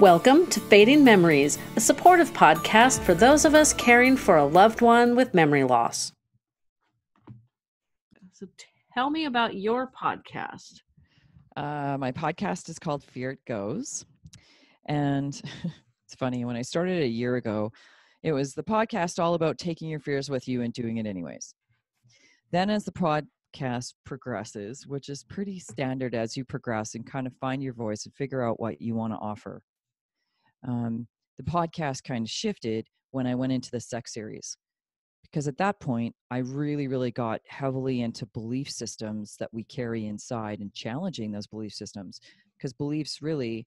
Welcome to Fading Memories, a supportive podcast for those of us caring for a loved one with memory loss. So tell me about your podcast. Uh, my podcast is called Fear It Goes. And it's funny, when I started a year ago, it was the podcast all about taking your fears with you and doing it anyways. Then, as the podcast progresses, which is pretty standard as you progress and kind of find your voice and figure out what you want to offer, um, the podcast kind of shifted when I went into the sex series. Because at that point, I really, really got heavily into belief systems that we carry inside and challenging those belief systems. Because beliefs really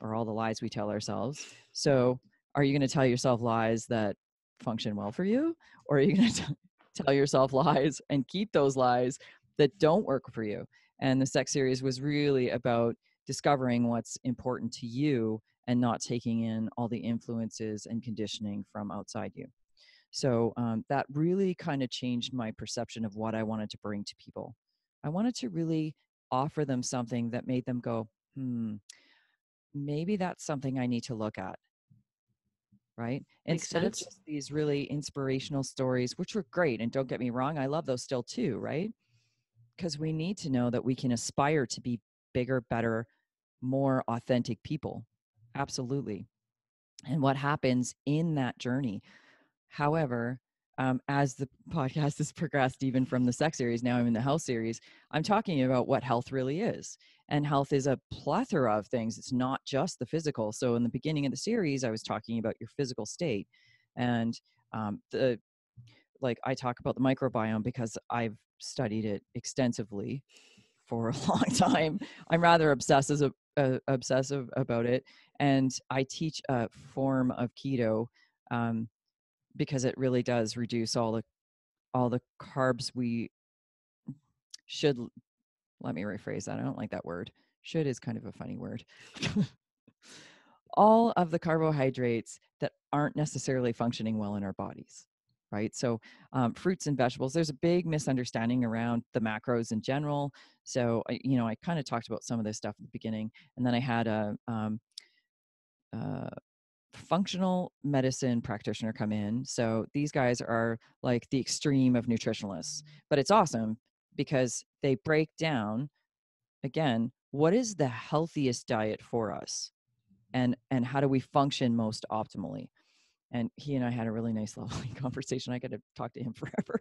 are all the lies we tell ourselves. So, are you going to tell yourself lies that function well for you? Or are you going to tell yourself lies and keep those lies that don't work for you? And the sex series was really about discovering what's important to you and not taking in all the influences and conditioning from outside you. So um, that really kind of changed my perception of what I wanted to bring to people. I wanted to really offer them something that made them go, hmm, maybe that's something I need to look at. Right. Makes Instead sense. of just these really inspirational stories, which were great. And don't get me wrong, I love those still too. Right. Because we need to know that we can aspire to be bigger, better, more authentic people. Absolutely. And what happens in that journey. However, um, as the podcast has progressed, even from the sex series, now I'm in the health series, I'm talking about what health really is. And health is a plethora of things. It's not just the physical. So, in the beginning of the series, I was talking about your physical state. And um, the like, I talk about the microbiome because I've studied it extensively for a long time. I'm rather obsessive, uh, obsessive about it. And I teach a form of keto. Um, because it really does reduce all the all the carbs we should let me rephrase that i don't like that word should is kind of a funny word all of the carbohydrates that aren't necessarily functioning well in our bodies right? So um, fruits and vegetables there's a big misunderstanding around the macros in general. So I, you know i kind of talked about some of this stuff at the beginning and then i had a um, uh, functional medicine practitioner come in. So these guys are like the extreme of nutritionalists, but it's awesome because they break down again what is the healthiest diet for us? And and how do we function most optimally and he and i had a really nice lovely conversation i got to talk to him forever.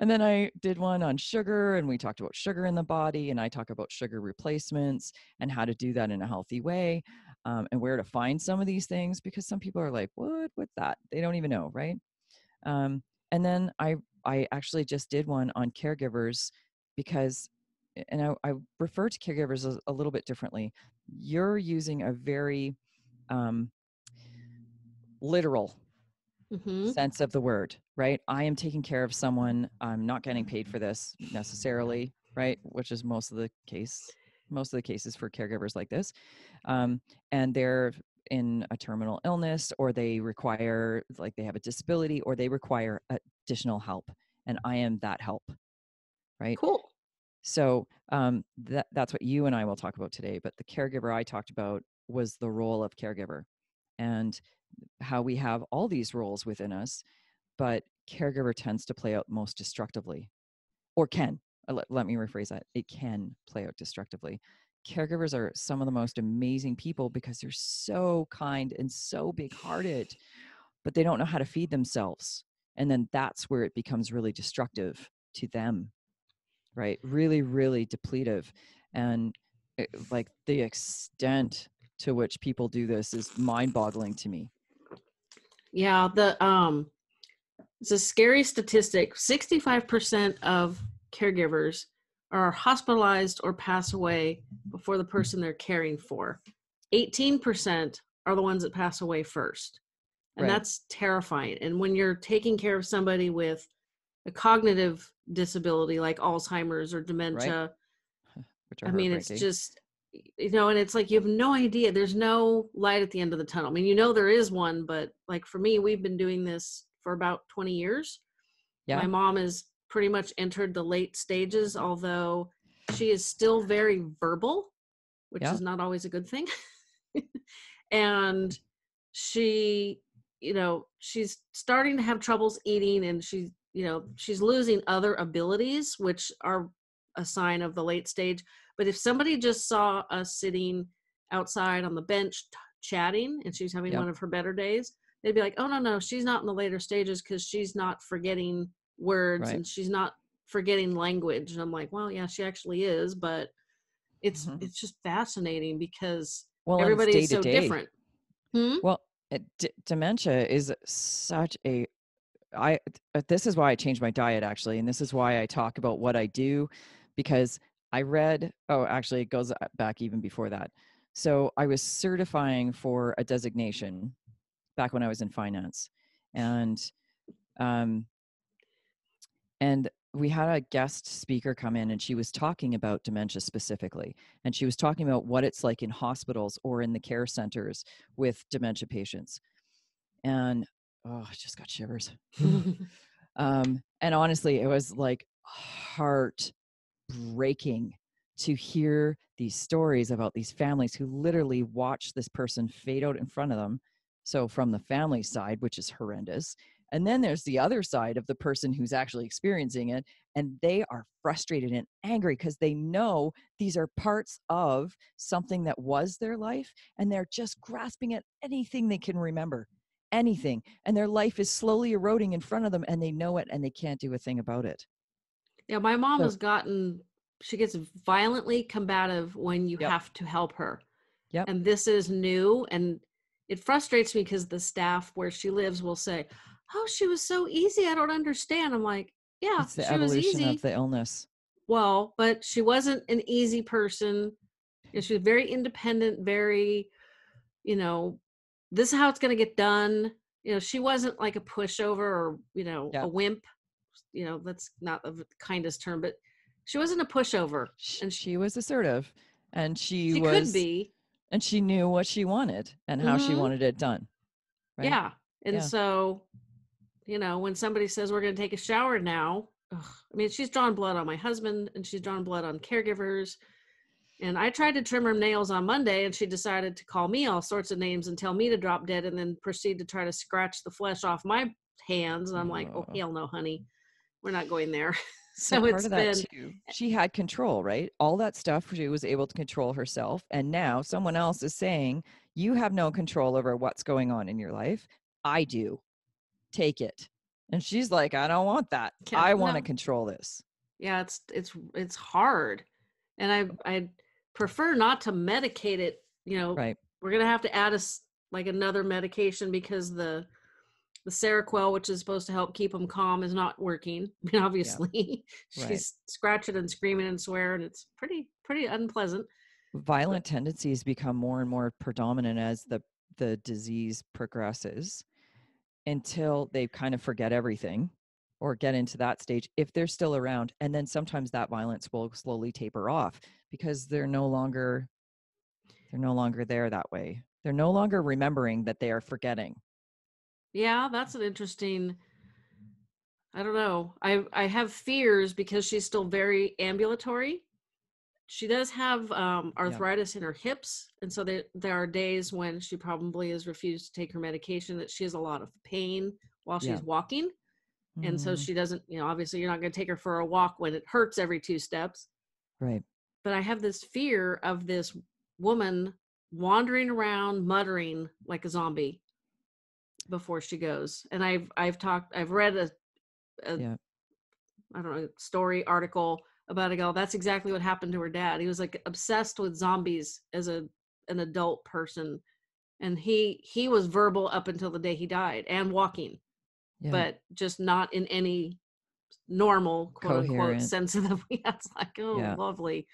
And then i did one on sugar and we talked about sugar in the body and i talk about sugar replacements and how to do that in a healthy way um, and where to find some of these things because some people are like what what's that? They don't even know right? Um, and then i i actually just did one on caregivers because and i, I refer to caregivers a, a little bit differently. You're using a very um, literal Mm-hmm. sense of the word, right? I am taking care of someone. I'm not getting paid for this necessarily, right? Which is most of the case, most of the cases for caregivers like this. Um, and they're in a terminal illness or they require, like, they have a disability or they require additional help. And I am that help, right? Cool. So um, that, that's what you and I will talk about today. But the caregiver I talked about was the role of caregiver and how we have all these roles within us, but caregiver tends to play out most destructively or can. uh, Let, let me rephrase that. It can play out destructively. Caregivers are some of the most amazing people because they're so kind and so big hearted, but they don't know how to feed themselves. And then that's where it becomes really destructive to them right really really depletive and it, like the extent to which people do this is mind boggling to me Yeah, the um it's a scary statistic. 65% of caregivers are hospitalized or pass away before the person they're caring for. 18% are the ones that pass away first. And Right. that's terrifying. And when you're taking care of somebody with a cognitive disability like Alzheimer's or dementia, which I mean, it's just, you know, and it's like you have no idea. There's no light at the end of the tunnel. I mean, you know, there is one, but like for me, we've been doing this for about 20 years. yeah My mom has pretty much entered the late stages, although she is still very verbal, which Yeah. is not always a good thing. and she you know she's starting to have troubles eating and she's you know she's losing other abilities which are a sign of the late stage but if somebody just saw us sitting outside on the bench t- chatting and she's having Yep. one of her better days they'd be like oh no no she's not in the later stages because she's not forgetting words Right. and she's not forgetting language and i'm like well yeah she actually is but it's Mhm. it's just fascinating because Well, everybody's so day-to-day. different hmm? Well, d- dementia is such a I uh, this is why I changed my diet actually and this is why I talk about what I do because I read oh actually it goes back even before that. So I was certifying for a designation back when I was in finance and um and we had a guest speaker come in and she was talking about dementia specifically and she was talking about what it's like in hospitals or in the care centers with dementia patients and oh i just got shivers um and honestly it was like heart breaking to hear these stories about these families who literally watch this person fade out in front of them so from the family side which is horrendous and then there's the other side of the person who's actually experiencing it and they are frustrated and angry because they know these are parts of something that was their life and they're just grasping at anything they can remember anything and their life is slowly eroding in front of them and they know it and they can't do a thing about it Yeah, my mom So- has gotten she gets violently combative when you Yep. have to help her. Yep. And this is new and it frustrates me because the staff where she lives will say, "Oh, she was so easy. I don't understand." I'm like, "Yeah, it's the she was evolution easy." of the illness well, but she wasn't an easy person. You know, she was very independent, very, you know, this is how it's going to get done. You know, she wasn't like a pushover or, you know, Yeah. a wimp. You know, that's not the kindest term, but she wasn't a pushover. And she was assertive and she, She was could be. and she knew what she wanted and how she Mhm. wanted it done right? Yeah. And Yeah. so, you know, when somebody says we're going to take a shower now, ugh, I mean, she's drawn blood on my husband and she's drawn blood on caregivers. And I tried to trim her nails on Monday and she decided to call me all sorts of names and tell me to drop dead and then proceed to try to scratch the flesh off my hands. And I'm like, Oh. hell no, honey. We're not going there. so it's of been, too. She had control right? All that stuff she was able to control herself and now someone else is saying you have no control over what's going on in your life. I do. Take it. And she's like i don't want that. Yeah, i want to no. control this. Yeah, it's, it's, it's hard. And I, I prefer not to medicate it, you know, right. we're gonna have to add a like another medication because the the Seroquel, which is supposed to help keep them calm, is not working. I mean, obviously, Right. she's scratching and screaming and swearing. It's pretty pretty unpleasant. violent tendencies become more and more predominant as the the disease progresses until they kind of forget everything or get into that stage if they're still around and then sometimes that violence will slowly taper off because they're no longer they're no longer there that way they're no longer remembering that they are forgetting Yeah, that's an interesting. I don't know. I I have fears because she's still very ambulatory. She does have um, arthritis in her hips, and so there there are days when she probably has refused to take her medication. That she has a lot of pain while she's Yeah. walking. and so Mm, she doesn't you know obviously you're not going to take her for a walk when it hurts every two steps right but i have this fear of this woman wandering around muttering like a zombie before she goes and i've i've talked i've read a, a Yeah. i don't know story article about a girl that's exactly what happened to her dad he was like obsessed with zombies as a an adult person and he he was verbal up until the day he died and walking yeah but just not in any normal quote unquote sense of the yeah, it's like oh Yeah. lovely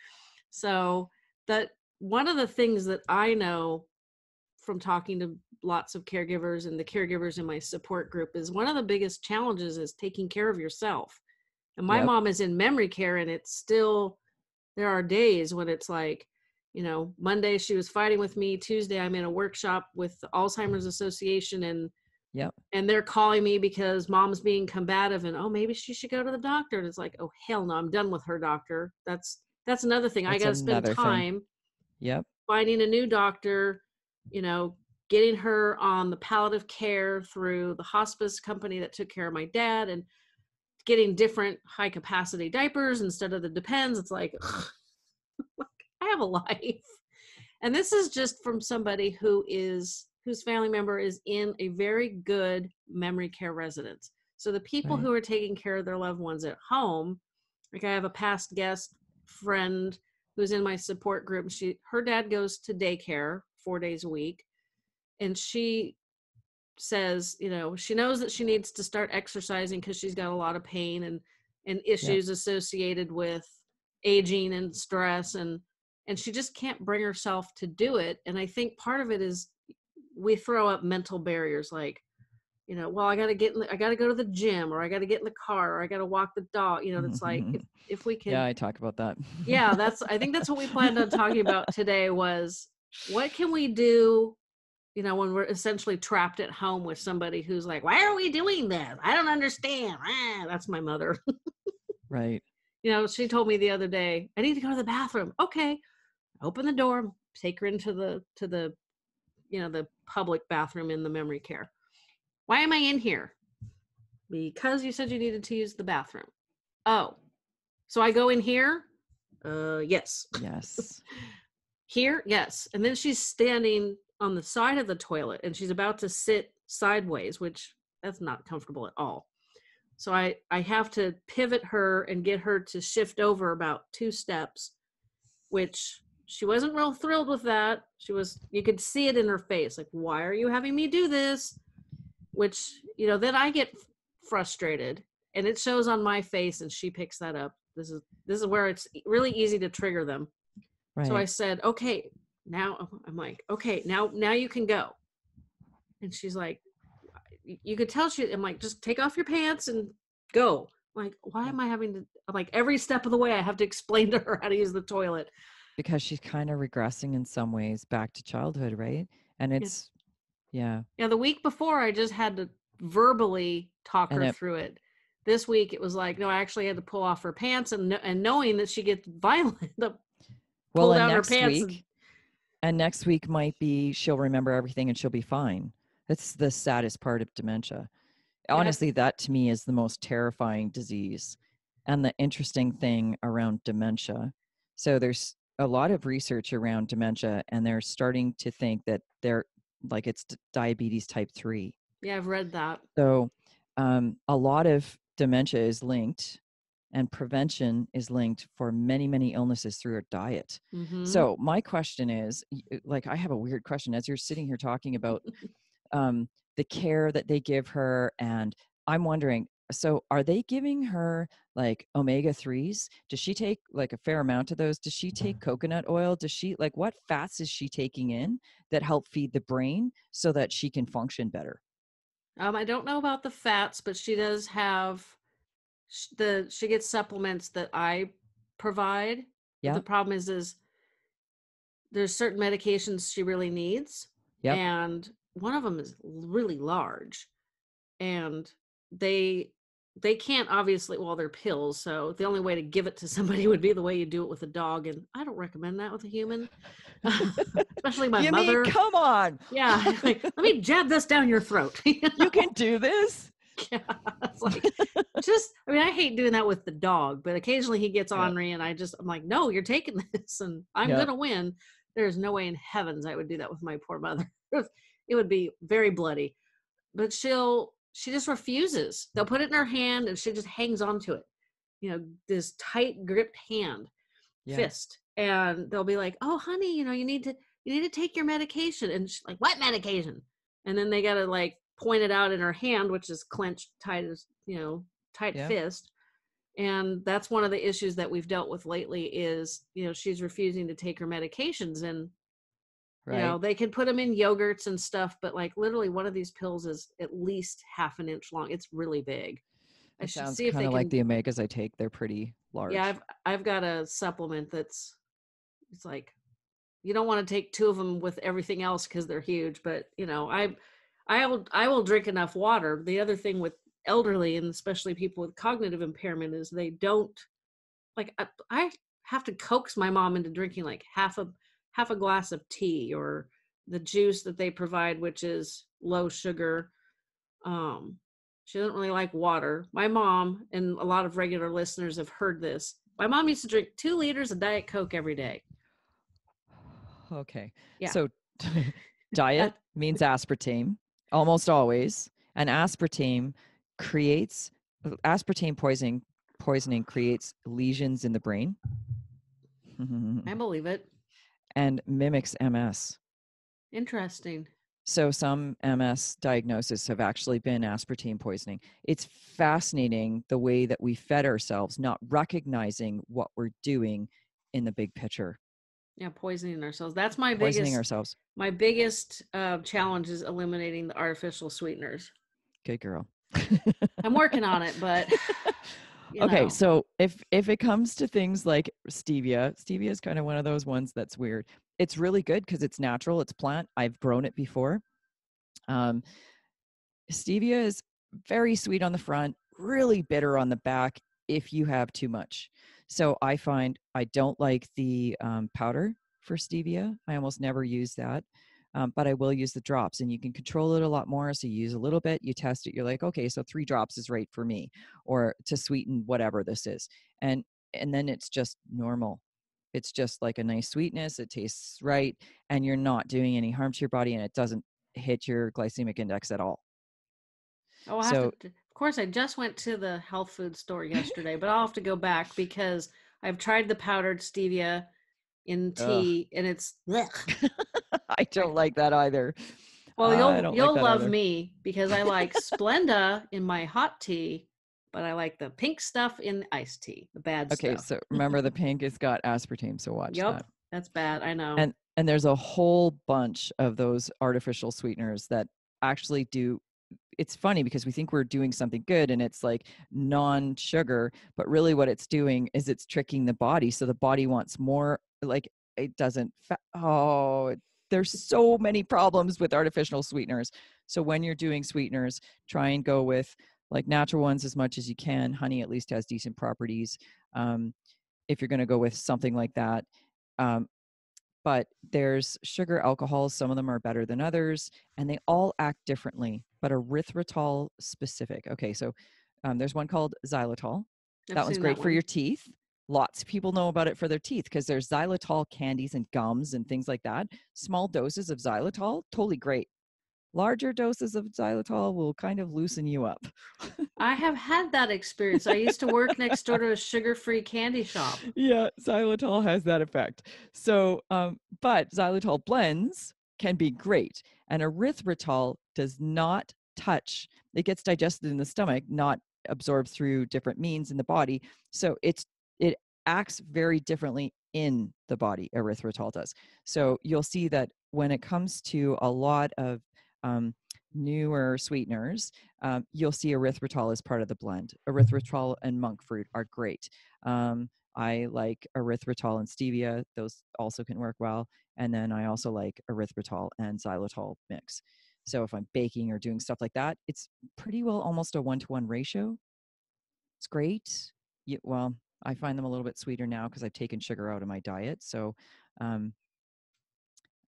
so that one of the things that i know from talking to lots of caregivers and the caregivers in my support group is one of the biggest challenges is taking care of yourself and my Yep. mom is in memory care and it's still there are days when it's like you know monday she was fighting with me tuesday i'm in a workshop with the alzheimer's association and Yep. and they're calling me because mom's being combative and oh maybe she should go to the doctor and it's like oh hell no i'm done with her doctor that's that's another thing i got to spend another thing. time yep finding a new doctor you know, getting her on the palliative care through the hospice company that took care of my dad and getting different high capacity diapers instead of the depends. It's like, I have a life. And this is just from somebody who is whose family member is in a very good memory care residence. So the people Right. who are taking care of their loved ones at home, like I have a past guest friend who's in my support group. She her dad goes to daycare four days a week, and she says, you know, she knows that she needs to start exercising because she's got a lot of pain and and issues associated with aging and stress and and she just can't bring herself to do it and i think part of it is we throw up mental barriers like you know well i got to get in the, i got to go to the gym or i got to get in the car or i got to walk the dog you know it's like if, mm-hmm. if we can yeah, I talk about that. yeah that's i think that's what we planned on talking about today was what can we do you know when we're essentially trapped at home with somebody who's like why are we doing this? I don't understand. Ah, that's my mother. Right. you know she told me the other day i need to go to the bathroom. Okay open the door take her into the to the you know the public bathroom in the memory care. Why am i in here? Because you said you needed to use the bathroom. Oh so i go in here? Uh yes. Yes. here yes and then she's standing on the side of the toilet and she's about to sit sideways which that's not comfortable at all. So i i have to pivot her and get her to shift over about two steps which she wasn't real thrilled with that. She was you could see it in her face like why are you having me do this? Which you know then i get frustrated and it shows on my face and she picks that up. This is this is where it's really easy to trigger them Right. so I said, okay, now I'm like, okay, now now you can go. And she's like, you could tell she I'm like, just take off your pants and go. I'm like, why am I having to I'm like every step of the way I have to explain to her how to use the toilet. because she's kind of regressing in some ways back to childhood, right? And it's yeah. Yeah, the week before I just had to verbally talk And her it- through it. This week it was like, no, I actually had to pull off her pants and and knowing that she gets violent, the Well, pull and down her next pants week and next week might be she'll remember everything and she'll be fine. That's the saddest part of dementia. Yeah. Honestly, that to me is the most terrifying disease and the interesting thing around dementia. So there's a lot of research around dementia and they're starting to think that they're like it's diabetes type 3. yeah, I've read that. So um, a lot of dementia is linked and prevention is linked for many, many illnesses through our diet. Mhm. So my question is, uh, like, I have a weird question as you're sitting here talking about um, the care that they give her, and I'm wondering, so are they giving her like omega threes? Does she take like a fair amount of those? Does she take coconut oil? Does she like what fats is she taking in that help feed the brain so that she can function better? Um, I don't know about the fats, but she does have the she gets supplements that I provide. Yeah. The problem is, is there's certain medications she really needs, Yep. and one of them is really large, and they they can't obviously well they're pills so the only way to give it to somebody would be the way you do it with a dog and i don't recommend that with a human especially my you mother mean, come on, yeah like, let me jab this down your throat you can do this. yeah, it's like just I mean I hate doing that with the dog, but occasionally he gets Yeah. ornery and I just I'm like, no, you're taking this and I'm Yeah. gonna win. There's no way in heavens I would do that with my poor mother. it would be very bloody. But she'll she just refuses. They'll put it in her hand and she just hangs on to it. You know, this tight gripped hand, Yeah. fist. And they'll be like, Oh honey, you know, you need to you need to take your medication. And she's like, What medication? And then they gotta like point it out in her hand, which is clenched tight as you know, tight Yeah. fist. And that's one of the issues that we've dealt with lately is, you know, she's refusing to take her medications and Right. you know, they can put them in yogurts and stuff, but like literally one of these pills is at least half an inch long. It's really big. I should sounds see if they kind can of like the omegas I take. They're pretty large. yeah, I've I've got a supplement that's it's like you don't want to take two of them with everything else because they're huge. But you know, I I will I will drink enough water. The other thing with elderly and especially people with cognitive impairment is they don't like I, I have to coax my mom into drinking like half a half a glass of tea or the juice that they provide, which is low sugar. Um, she doesn't really like water. My mom and a lot of regular listeners have heard this. My mom used to drink two liters of Diet Coke every day. Okay. Yeah. So diet means aspartame almost always, and aspartame creates aspartame poisoning poisoning creates lesions in the brain I believe it. and mimics MS. Interesting. So some MS diagnoses have actually been aspartame poisoning. It's fascinating the way that we fed ourselves, not recognizing what we're doing in the big picture, Yeah, poisoning ourselves. That's my poisoning biggest ourselves. my biggest uh, challenge is eliminating the artificial sweeteners. Good girl. I'm working on it, but you okay know. so if if it comes to things like stevia stevia is kind of one of those ones that's weird it's really good because it's natural it's plant i've grown it before um stevia is very sweet on the front really bitter on the back if you have too much so i find i don't like the um, powder for stevia i almost never use that um, but I will use the drops, and you can control it a lot more. So you use a little bit, you test it, you're like, okay, so three drops is right for me, or to sweeten whatever this is, and and then it's just normal. It's just like a nice sweetness. It tastes right, and you're not doing any harm to your body, and it doesn't hit your glycemic index at all. Oh, I have to, of course, I just went to the health food store yesterday, but I'll have to go back because I've tried the powdered stevia in Ugh. tea, and it's. I don't like that either. Well, uh, I you'll you'll that love either. me because I like Splenda in my hot tea, but I like the pink stuff in iced tea, the bad Okay, stuff. Okay, so remember the pink has got aspartame, so watch Yep. that. That's bad. I know. and and there's a whole bunch of those artificial sweeteners that actually do it's funny because we think we're doing something good and it's like non-sugar but really what it's doing is it's tricking the body so the body wants more like it doesn't fa- oh there's so many problems with artificial sweeteners. So when you're doing sweeteners try and go with like natural ones as much as you can. Honey at least has decent properties um, if you're going to go with something like that um, but there's sugar alcohols some of them are better than others and they all act differently but erythritol specific. Okay so um, there's one called xylitol. I've that one's great for one. your teeth. Lots of people know about it for their teeth because there's xylitol candies and gums and things like that. Small doses of xylitol totally great larger doses of xylitol will kind of loosen you up I have had that experience. I used to work next door to a sugar-free candy shop. yeah, xylitol has that effect. So, um, but xylitol blends can be great, and erythritol does not touch. It gets digested in the stomach, not absorbed through different means in the body. So it's it acts very differently in the body. Erythritol does. So you'll see that when it comes to a lot of um, newer sweeteners, um, you'll see erythritol as part of the blend. Erythritol and monk fruit are great. Um, I like erythritol and stevia; those also can work well. And then I also like erythritol and xylitol mix. So if I'm baking or doing stuff like that, it's pretty well almost a one-to-one ratio. It's great. Yeah, well, I find them a little bit sweeter now because I've taken sugar out of my diet, so um,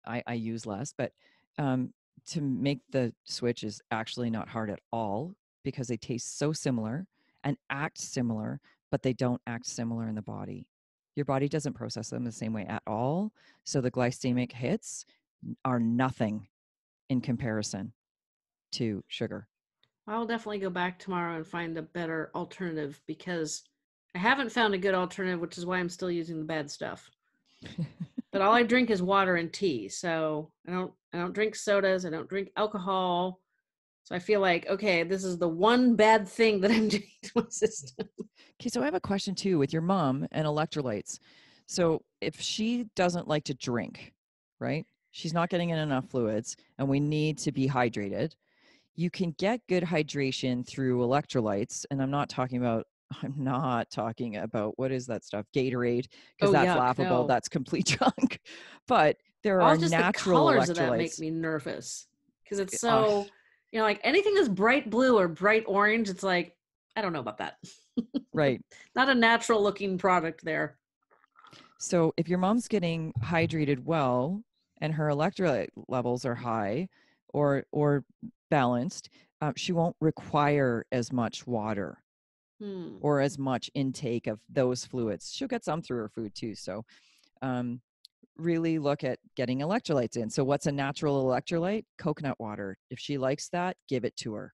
I, I use less. But um, to make the switch is actually not hard at all because they taste so similar and act similar, but they don't act similar in the body. Your body doesn't process them the same way at all. So the glycemic hits are nothing in comparison to sugar. I'll definitely go back tomorrow and find a better alternative because I haven't found a good alternative, which is why I'm still using the bad stuff. But all I drink is water and tea, so I don't I don't drink sodas, I don't drink alcohol. So I feel like okay, this is the one bad thing that I'm doing to my system. Okay, so I have a question too with your mom and electrolytes. So if she doesn't like to drink, right? She's not getting in enough fluids and we need to be hydrated. You can get good hydration through electrolytes. And I'm not talking about I'm not talking about what is that stuff? Gatorade, because Oh, that's yuck, laughable. no. That's complete junk. But there All are just the natural colors of that make me nervous because it's so you know like anything that's bright blue or bright orange. It's like I don't know about that. right. Not a natural looking product there. So if your mom's getting hydrated well, and her electrolyte levels are high or or balanced, uh, she won't require as much water Hmm. or as much intake of those fluids. She'll get some through her food too. So, um, really look at getting electrolytes in. So, what's a natural electrolyte? Coconut water. If she likes that, give it to her.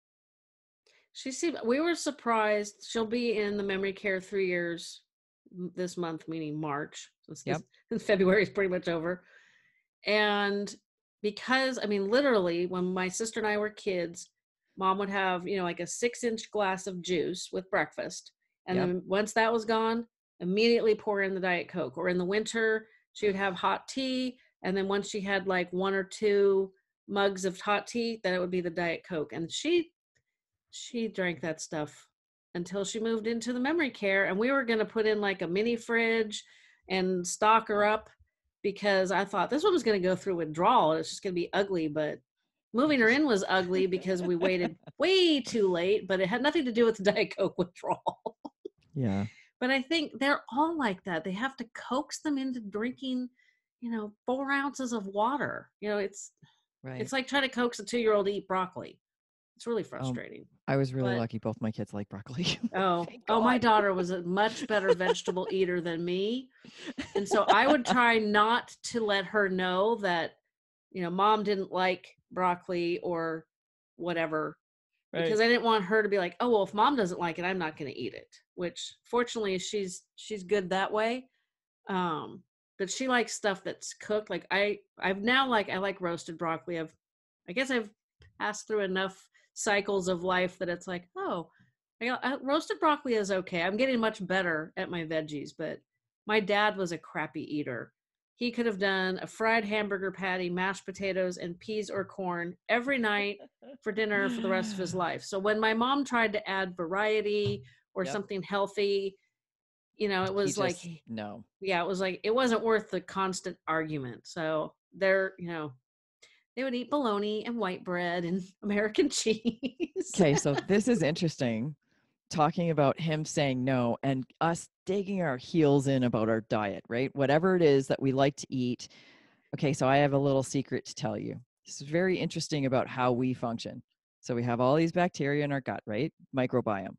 She seemed. We were surprised. She'll be in the memory care three years this month, meaning March. Since Yep. this, February is pretty much over, and because I mean, literally, when my sister and I were kids, mom would have you know like a six-inch glass of juice with breakfast, and Yep. then once that was gone, immediately pour in the diet coke. Or in the winter, she would have hot tea, and then once she had like one or two mugs of hot tea, then it would be the diet coke. And she she drank that stuff until she moved into the memory care and we were going to put in like a mini fridge and stock her up because i thought this one was going to go through withdrawal it's just going to be ugly but moving her in was ugly because we waited way too late but it had nothing to do with the diet coke withdrawal Yeah. but i think they're all like that they have to coax them into drinking you know four ounces of water you know it's Right. it's like trying to coax a two year old to eat broccoli it's really Um, frustrating I was really but- lucky. Both my kids like broccoli. Oh, oh, my daughter was a much better vegetable eater than me. And so I would try not to let her know that, you know, mom didn't like broccoli or whatever because I didn't want her to be like, "Oh, well, if mom doesn't like it, I'm not going to eat it." Which fortunately she's she's good that way. Um but she likes stuff that's cooked. Like I I've now like I like roasted broccoli. I've I guess I've passed through enough cycles of life that it's like, "Oh, I got, roasted broccoli is okay. I'm getting much better at my veggies, but my dad was a crappy eater. He could have done a fried hamburger patty, mashed potatoes, and peas or corn every night for dinner for the rest of his life. So when my mom tried to add variety or Yep. something healthy, you know, it He was like, just- no. yeah, it was like it wasn't worth the constant argument. So they're, you know, they would eat bologna and white bread and American cheese. Okay, so this is interesting. Talking about him saying no and us digging our heels in about our diet, right? Whatever it is that we like to eat. Okay, so I have a little secret to tell you. This is very interesting about how we function. So we have all these bacteria in our gut, right? Microbiome.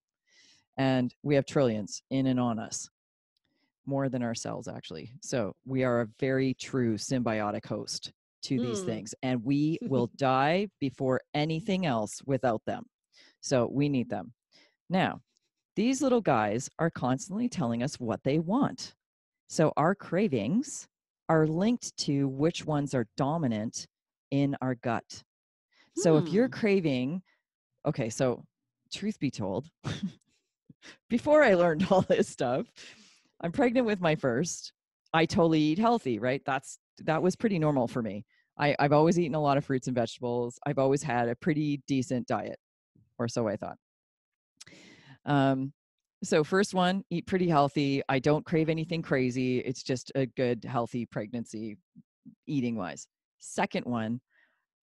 And we have trillions in and on us, more than our cells, actually. So we are a very true symbiotic host to these Hmm. things, and we will die before anything else without them. So we need them. Now, these little guys are constantly telling us what they want. So our cravings are linked to which ones are dominant in our gut. So if you're Hmm. craving, okay, so truth be told, before I learned all this stuff, I'm pregnant with my first. I totally eat healthy, right? That's that was pretty normal for me. I, I've always eaten a lot of fruits and vegetables. I've always had a pretty decent diet, or so I thought. Um, so first one, eat pretty healthy. I don't crave anything crazy. It's just a good, healthy pregnancy, eating wise. Second one,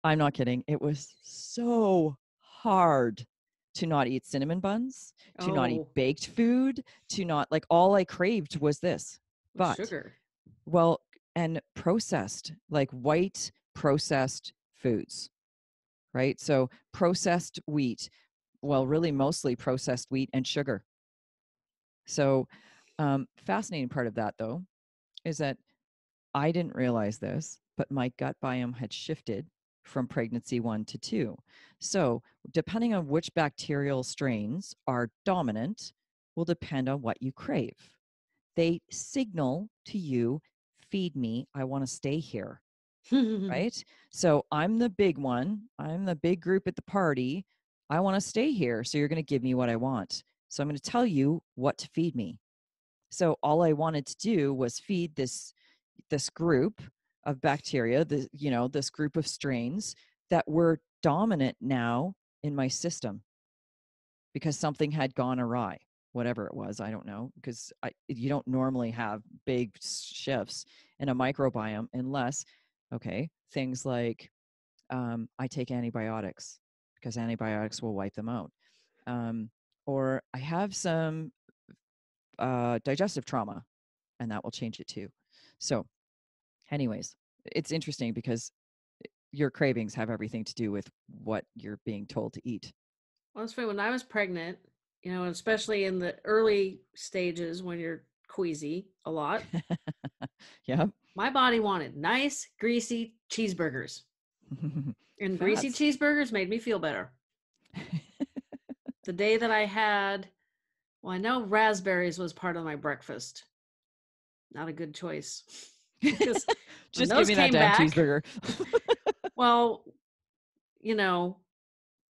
I'm not kidding. It was so hard to not eat cinnamon buns, to not eat Oh, baked food, to not like all I craved was this. but- sugar. Well, and processed, like white processed foods, right? So processed wheat, well, really mostly processed wheat and sugar. So, um, fascinating part of that though is that I didn't realize this, but my gut biome had shifted from pregnancy one to two. So, depending on which bacterial strains are dominant, will depend on what you crave. They signal to you, feed me, I want to stay here right? So I'm the big one. I'm the big group at the party. I want to stay here. So you're going to give me what I want. So I'm going to tell you what to feed me. So all I wanted to do was feed this this group of bacteria, the you know, this group of strains that were dominant now in my system because something had gone awry, whatever it was, I don't know, because I, you don't normally have big shifts in a microbiome unless okay things like um, i take antibiotics because antibiotics will wipe them out um, or i have some uh, digestive trauma and that will change it too so anyways it's interesting because your cravings have everything to do with what you're being told to eat. Well, it's funny. When I was pregnant, you know, especially in the early stages when you're queasy a lot, yeah. my body wanted nice, greasy cheeseburgers. And greasy cheeseburgers made me feel better. The day that I had, well, I know raspberries was part of my breakfast. Not a good choice. Just give me that damn back- cheeseburger. Well, you know,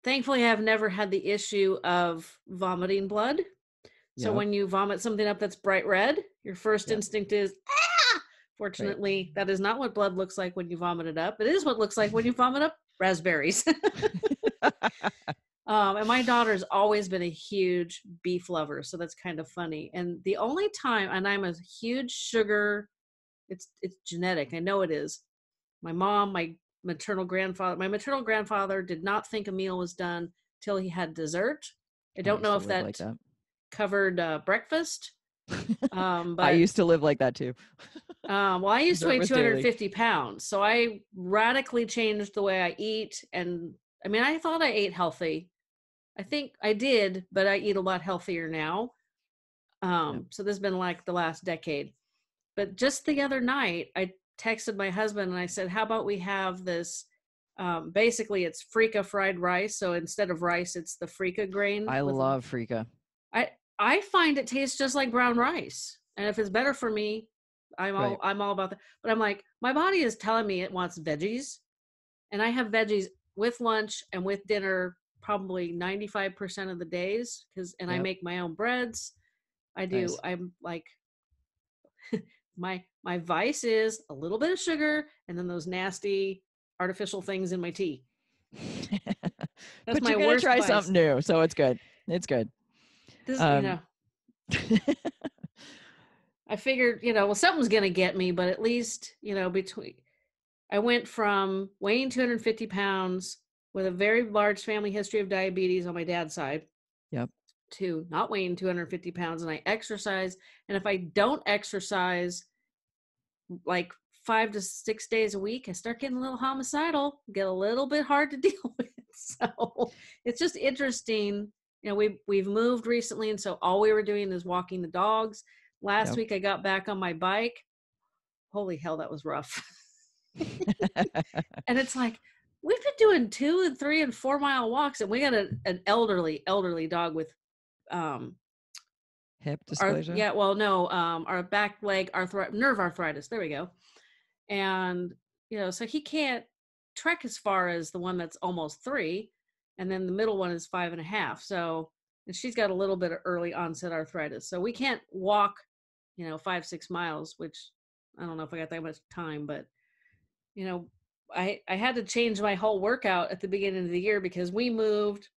thankfully I've never had the issue of vomiting blood. So Yep. when you vomit something up that's bright red, your first Yep. instinct is ah. Fortunately, that is not what blood looks like when you vomit it up. It is what it looks like when you vomit up raspberries. um, and my daughter's always been a huge beef lover, so that's kind of funny. And the only time, and I'm a huge sugar, it's it's genetic. I know it is. My mom, my maternal grandfather, my maternal grandfather did not think a meal was done till he had dessert. I don't used know if that, like that. covered uh, breakfast. Um, but I used to live like that too. um, well, I used to weigh was daily. 250 pounds, so I radically changed the way I eat. And I mean, I thought I ate healthy. I think I did, but I eat a lot healthier now. Um, so this has been like the last decade. But just the other night, I texted my husband and I said, "How about we have this?" Um, basically, it's freekeh fried rice. So instead of rice, it's the freekeh grain. I with- love Freekeh. I find it tastes just like brown rice. And if it's better for me, I'm all. I'm all about that. But I'm like, my body is telling me it wants veggies. And I have veggies with lunch and with dinner probably 95% of the days because and I make my own breads. I do Nice. I'm like my my vice is a little bit of sugar and then those nasty artificial things in my tea. That's but you're gonna try vice. something new, so it's good. It's good. This Um, you know I figured, you know, well, something's going to get me, but at least, you know, between, I went from weighing 250 pounds with a very large family history of diabetes on my dad's side. Yep. To not weighing 250 pounds and I exercise. And if I don't exercise like five to six days a week, I start getting a little homicidal, get a little bit hard to deal with. So it's just interesting. You know, we we've moved recently, and so all we were doing is walking the dogs. Last Yep. week I got back on my bike. Holy hell, that was rough. and it's like we've been doing two and three and four mile walks, and we got a, an elderly elderly dog with um Hip arth- yeah, well, no, um, our back leg arthritis, nerve arthritis. There we go. And you know, so he can't trek as far as the one that's almost three, and then the middle one is five and a half. So, and she's got a little bit of early onset arthritis, so we can't walk, you know, five six miles. Which I don't know if I got that much time, but you know, I I had to change my whole workout at the beginning of the year because we moved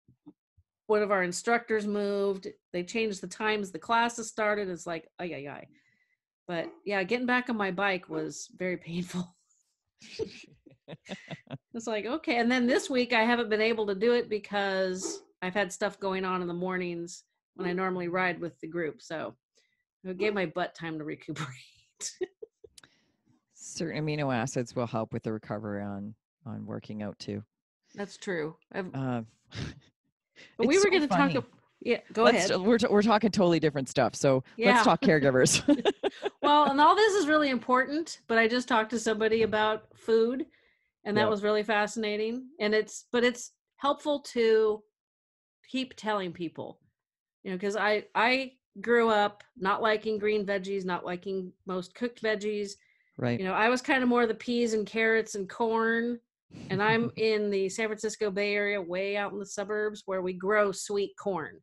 one of our instructors moved. They changed the times the classes started. It's like, ay, ay, ay. But yeah, getting back on my bike was very painful. It's like, okay. And then this week I haven't been able to do it because I've had stuff going on in the mornings when I normally ride with the group. So it gave my butt time to recuperate. Certain amino acids will help with the recovery on on working out too. That's true. I've, Uh, but we were so going to talk. ab- Yeah, go let's, ahead. We're, t- we're talking totally different stuff. So Yeah. let's talk caregivers. well, and all this is really important, but I just talked to somebody about food and that Yep. was really fascinating. And it's but it's helpful to keep telling people. You know, because I I grew up not liking green veggies, not liking most cooked veggies. right. You know, I was kind of more the peas and carrots and corn. And I'm in the San Francisco Bay Area, way out in the suburbs where we grow sweet corn.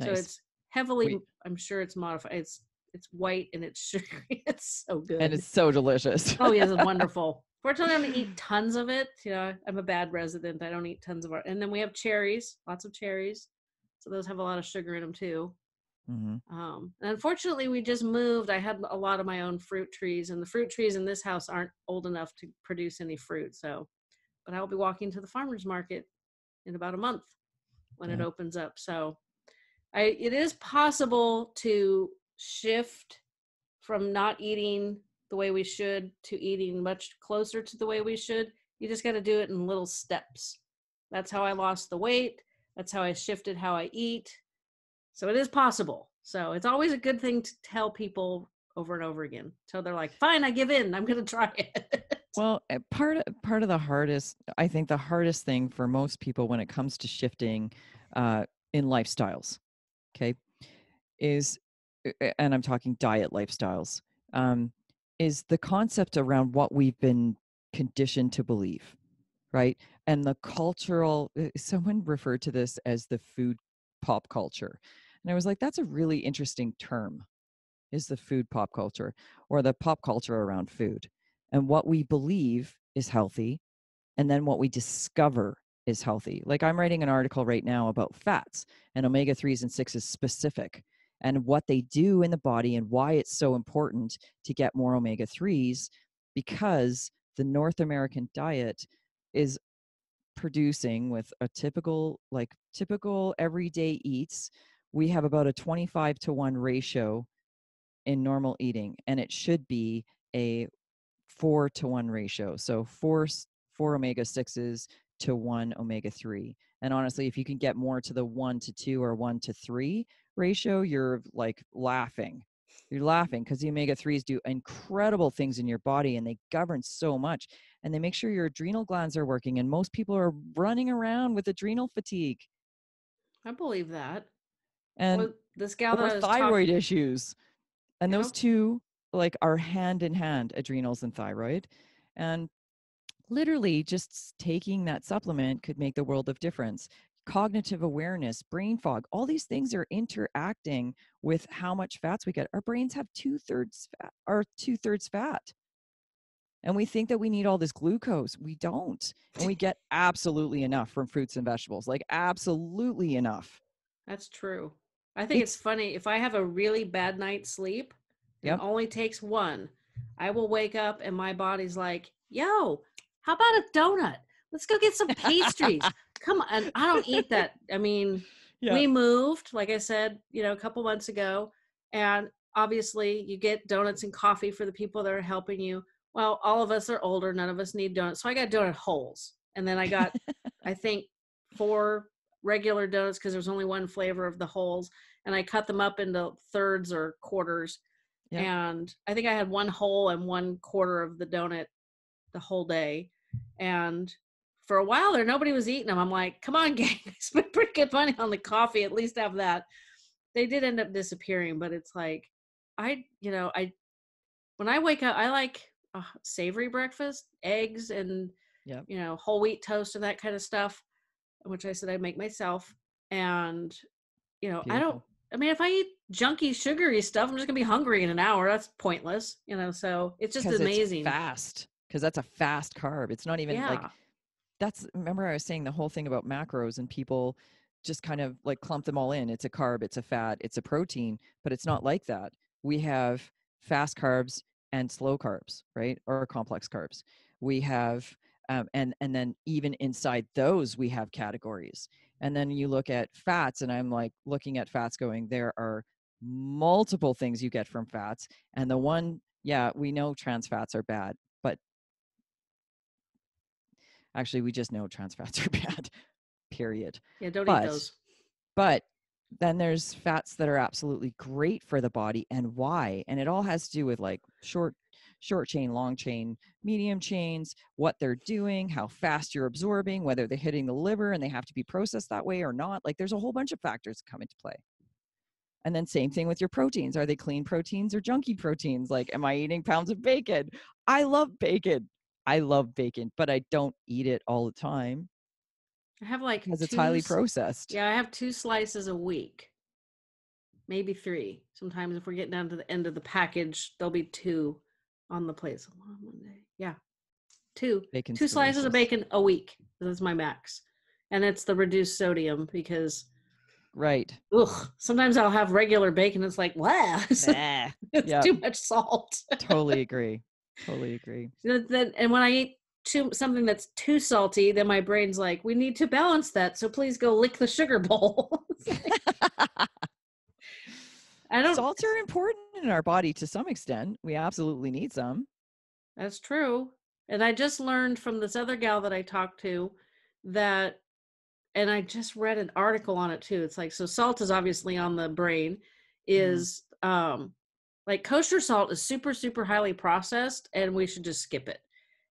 So it's heavily I'm sure it's modified. It's it's white and it's sugary. It's so good. and it's so delicious. oh yes, it's wonderful. Fortunately, I don't eat tons of it. You know, I'm a bad resident. I don't eat tons of it. And then we have cherries, lots of cherries. So those have a lot of sugar in them too. hmm Um, and unfortunately, we just moved. I had a lot of my own fruit trees, and the fruit trees in this house aren't old enough to produce any fruit. So, but I'll be walking to the farmers market in about a month when it opens up. So, I it is possible to shift from not eating the way we should to eating much closer to the way we should. You just got to do it in little steps. That's how I lost the weight. That's how I shifted how I eat. So it is possible. So it's always a good thing to tell people over and over again until they're like, fine, I give in. I'm going to try it. Well, eh, part of, part of the hardest, I think, the hardest thing for most people when it comes to shifting uh, in lifestyles, okay, is, eh, eh, and I'm talking diet lifestyles, um, is the concept around what we've been conditioned to believe, right? And the cultural. Eh, eh, someone referred to this as the food pop culture, and I was like, that's a really interesting term. Is the food pop culture or the pop culture around food? and what we believe is healthy and then what we discover is healthy. Like I'm writing an article right now about fats and omega 3s and 6s specific and what they do in the body and why it's so important to get more omega 3s because the North American diet is producing with a typical like typical everyday eats we have about a 25 to 1 ratio in normal eating and it should be a four to one ratio. So four four omega sixes to one omega three. And honestly, if you can get more to the one to two or one to three ratio, you're like laughing. You're laughing because the omega 3s do incredible things in your body and they govern so much and they make sure your adrenal glands are working. And most people are running around with adrenal fatigue. I believe that. And well, this gal that thyroid issues. And those two like are hand in hand adrenals and thyroid and literally just taking that supplement could make the world of difference cognitive awareness brain fog all these things are interacting with how much fats we get our brains have two-thirds fat or two-thirds fat and we think that we need all this glucose we don't and we get absolutely enough from fruits and vegetables like absolutely enough that's true i think it's, it's funny if i have a really bad night's sleep Yep. It only takes one. I will wake up and my body's like, yo, how about a donut? Let's go get some pastries. Come on. I don't eat that. I mean, yeah. we moved, like I said, you know, a couple months ago. And obviously, you get donuts and coffee for the people that are helping you. Well, all of us are older. None of us need donuts. So I got donut holes. And then I got, I think, four regular donuts because there's only one flavor of the holes. And I cut them up into thirds or quarters. And I think I had one whole and one quarter of the donut the whole day. And for a while there, nobody was eating them. I'm like, come on, gang, I spent pretty good money on the coffee. At least have that. They did end up disappearing, but it's like, I, you know, I, when I wake up, I like a savory breakfast, eggs and, yep. you know, whole wheat toast and that kind of stuff, which I said I make myself. And, you know, Beautiful. I don't, I mean, if I eat junky, sugary stuff, I'm just gonna be hungry in an hour. That's pointless, you know. So it's just amazing. It's fast, because that's a fast carb. It's not even yeah. like that's. Remember, I was saying the whole thing about macros and people just kind of like clump them all in. It's a carb, it's a fat, it's a protein, but it's not like that. We have fast carbs and slow carbs, right, or complex carbs. We have um, and and then even inside those we have categories and then you look at fats and i'm like looking at fats going there are multiple things you get from fats and the one yeah we know trans fats are bad actually we just know trans fats are bad period yeah don't but, eat those but then there's fats that are absolutely great for the body and why and it all has to do with like short short chain, long chain, medium chains, what they're doing, how fast you're absorbing, whether they're hitting the liver and they have to be processed that way or not. Like there's a whole bunch of factors that come into play. And then same thing with your proteins. Are they clean proteins or junky proteins? Like, am I eating pounds of bacon? I love bacon. I love bacon, but I don't eat it all the time. I have like because it's highly processed. Yeah, I have two slices a week, maybe three. Sometimes if we're getting down to the end of the package, there'll be two on the plate. So one Monday. Yeah. Two. Bacon's two slices delicious. of bacon a week. That's my max. And it's the reduced sodium because Right. Ugh. Sometimes I'll have regular bacon. It's like, wow, it's yep. too much salt. totally agree. Totally agree. Then, and when I eat too something that's too salty, then my brain's like, we need to balance that. So please go lick the sugar bowl. I don't. salts are important in our body to some extent. We absolutely need some. That's true. And I just learned from this other gal that I talked to that, and I just read an article on it too. It's like, so salt is obviously on the brain, is um like kosher salt is super, super highly processed and we should just skip it.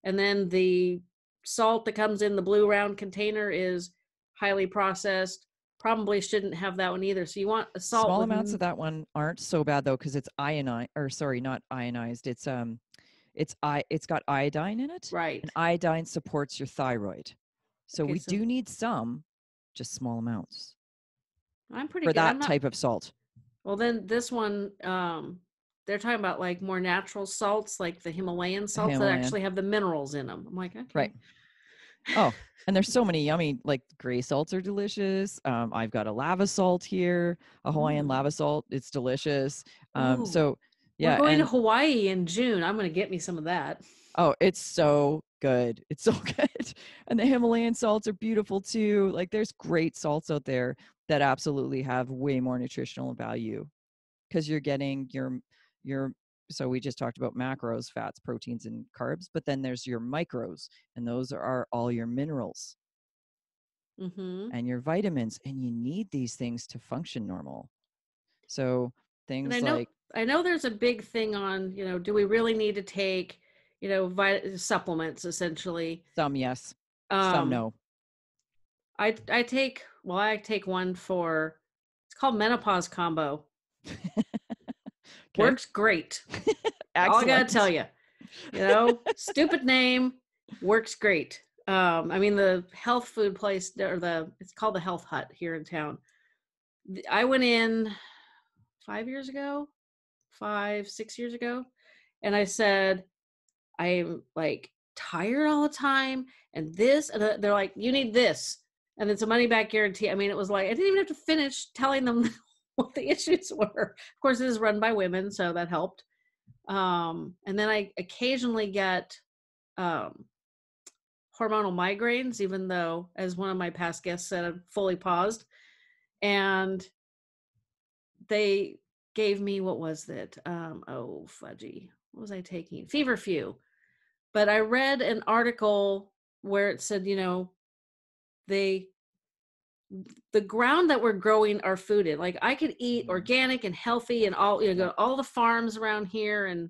And then the salt that comes in the blue round container is highly processed. Probably shouldn't have that one either. So you want a salt. Small amounts of that one aren't so bad though because it's ionized or sorry, not ionized. It's um it's i it's got iodine in it. Right. And iodine supports your thyroid. So Okay, we so- do need some, just small amounts I'm pretty for good. That not- type of salt. Well, then this one, um, they're talking about like more natural salts, like the Himalayan salts Himalayan. that actually have the minerals in them. I'm like, okay. Right. Oh, and there's so many yummy like gray salts are delicious. Um, I've got a lava salt here, a Hawaiian Mm. lava salt. It's delicious. Um, Ooh. so yeah, We're going and- to Hawaii in June. I'm going to get me some of that. Oh, it's so good. It's so good. And the Himalayan salts are beautiful too. Like there's great salts out there that absolutely have way more nutritional value because you're getting your your so we just talked about macros, fats, proteins and carbs, but then there's your micros and those are all your minerals hmm and your vitamins and you need these things to function normal. So things I know- like I know there's a big thing on, you know, do we really need to take, you know, vit- supplements essentially? some yes, Um, some no. I I take well, I take one for it's called menopause combo. Okay. Works great. All I gotta tell you, you know, stupid name works great. Um, I mean, the health food place or the it's called the Health Hut here in town. I went in five years ago, five six years ago, and I said, I'm like tired all the time, and this, and they're like, you need this, and it's a money back guarantee. I mean, it was like I didn't even have to finish telling them what the issues were. Of course, it is run by women, so that helped. Um and then i occasionally get um hormonal migraines even though as one of my past guests said i'm fully paused. And they gave me what was it? Um oh fudgy. What was i taking? Feverfew but i read an article where it said you know they the ground that we're growing our food in like i could eat Mhm. organic and healthy and all you know go all the farms around here and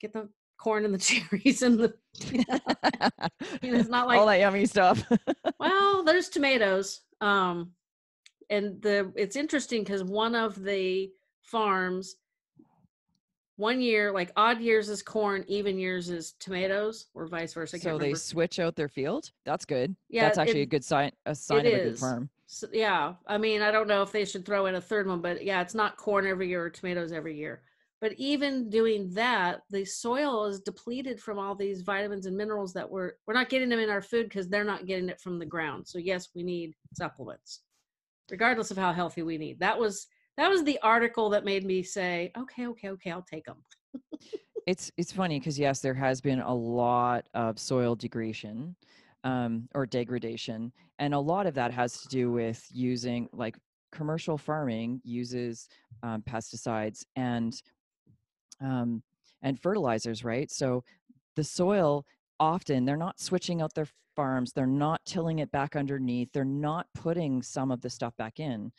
get the corn and the cherries and the you mean, it's not like all that yummy stuff. well there's tomatoes um and the it's interesting because one of the farms one year like odd years is corn even years is tomatoes or vice versa I so they remember. switch out their field. That's good. Yeah, that's actually a good sign. A sign of a good farm. So, yeah, I mean, I don't know if they should throw in a third one, but yeah, it's not corn every year or tomatoes every year. But even doing that, the soil is depleted from all these vitamins and minerals that we're we're not getting them in our food because they're not getting it from the ground. So yes, we need supplements, regardless of how healthy we need. That was that was the article that made me say, okay, okay, okay, I'll take them. It's it's funny because yes, there has been a lot of soil degradation um, or degradation, and a lot of that has to do with using like commercial farming uses um, pesticides and um, and fertilizers, right? So the soil often they're not switching out their farms, they're not tilling it back underneath, they're not putting some of the stuff back in,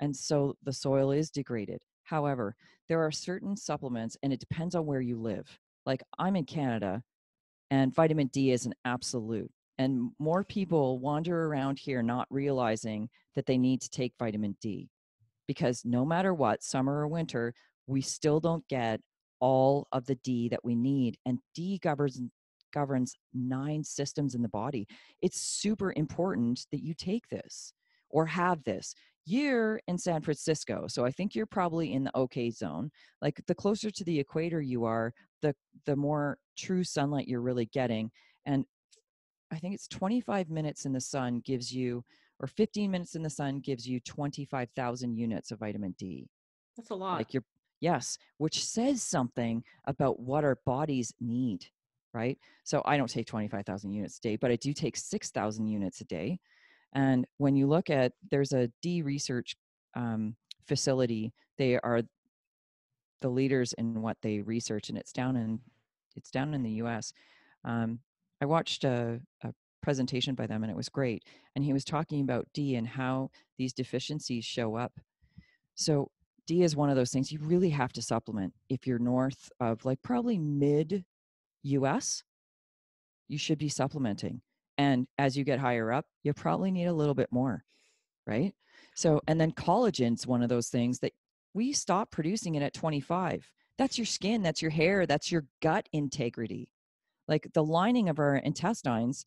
and so the soil is degraded. However, there are certain supplements, and it depends on where you live. Like I'm in Canada, and vitamin D is an absolute. And more people wander around here not realizing that they need to take vitamin D because no matter what, summer or winter, we still don't get all of the D that we need. And D governs governs nine systems in the body. It's super important that you take this or have this. You're in San Francisco, so I think you're probably in the okay zone. Like the closer to the equator you are, the the more true sunlight you're really getting. And I think it's 25 minutes in the sun gives you, or 15 minutes in the sun gives you 25,000 units of vitamin D. That's a lot. Like you're, yes, which says something about what our bodies need, right? So I don't take 25,000 units a day, but I do take 6,000 units a day. And when you look at, there's a D research um, facility. They are the leaders in what they research, and it's down in it's down in the U.S. Um, I watched a, a presentation by them, and it was great. And he was talking about D and how these deficiencies show up. So D is one of those things you really have to supplement if you're north of like probably mid US. You should be supplementing. And as you get higher up, you probably need a little bit more, right? So, and then collagen's one of those things that we stop producing it at 25. That's your skin, that's your hair, that's your gut integrity. Like the lining of our intestines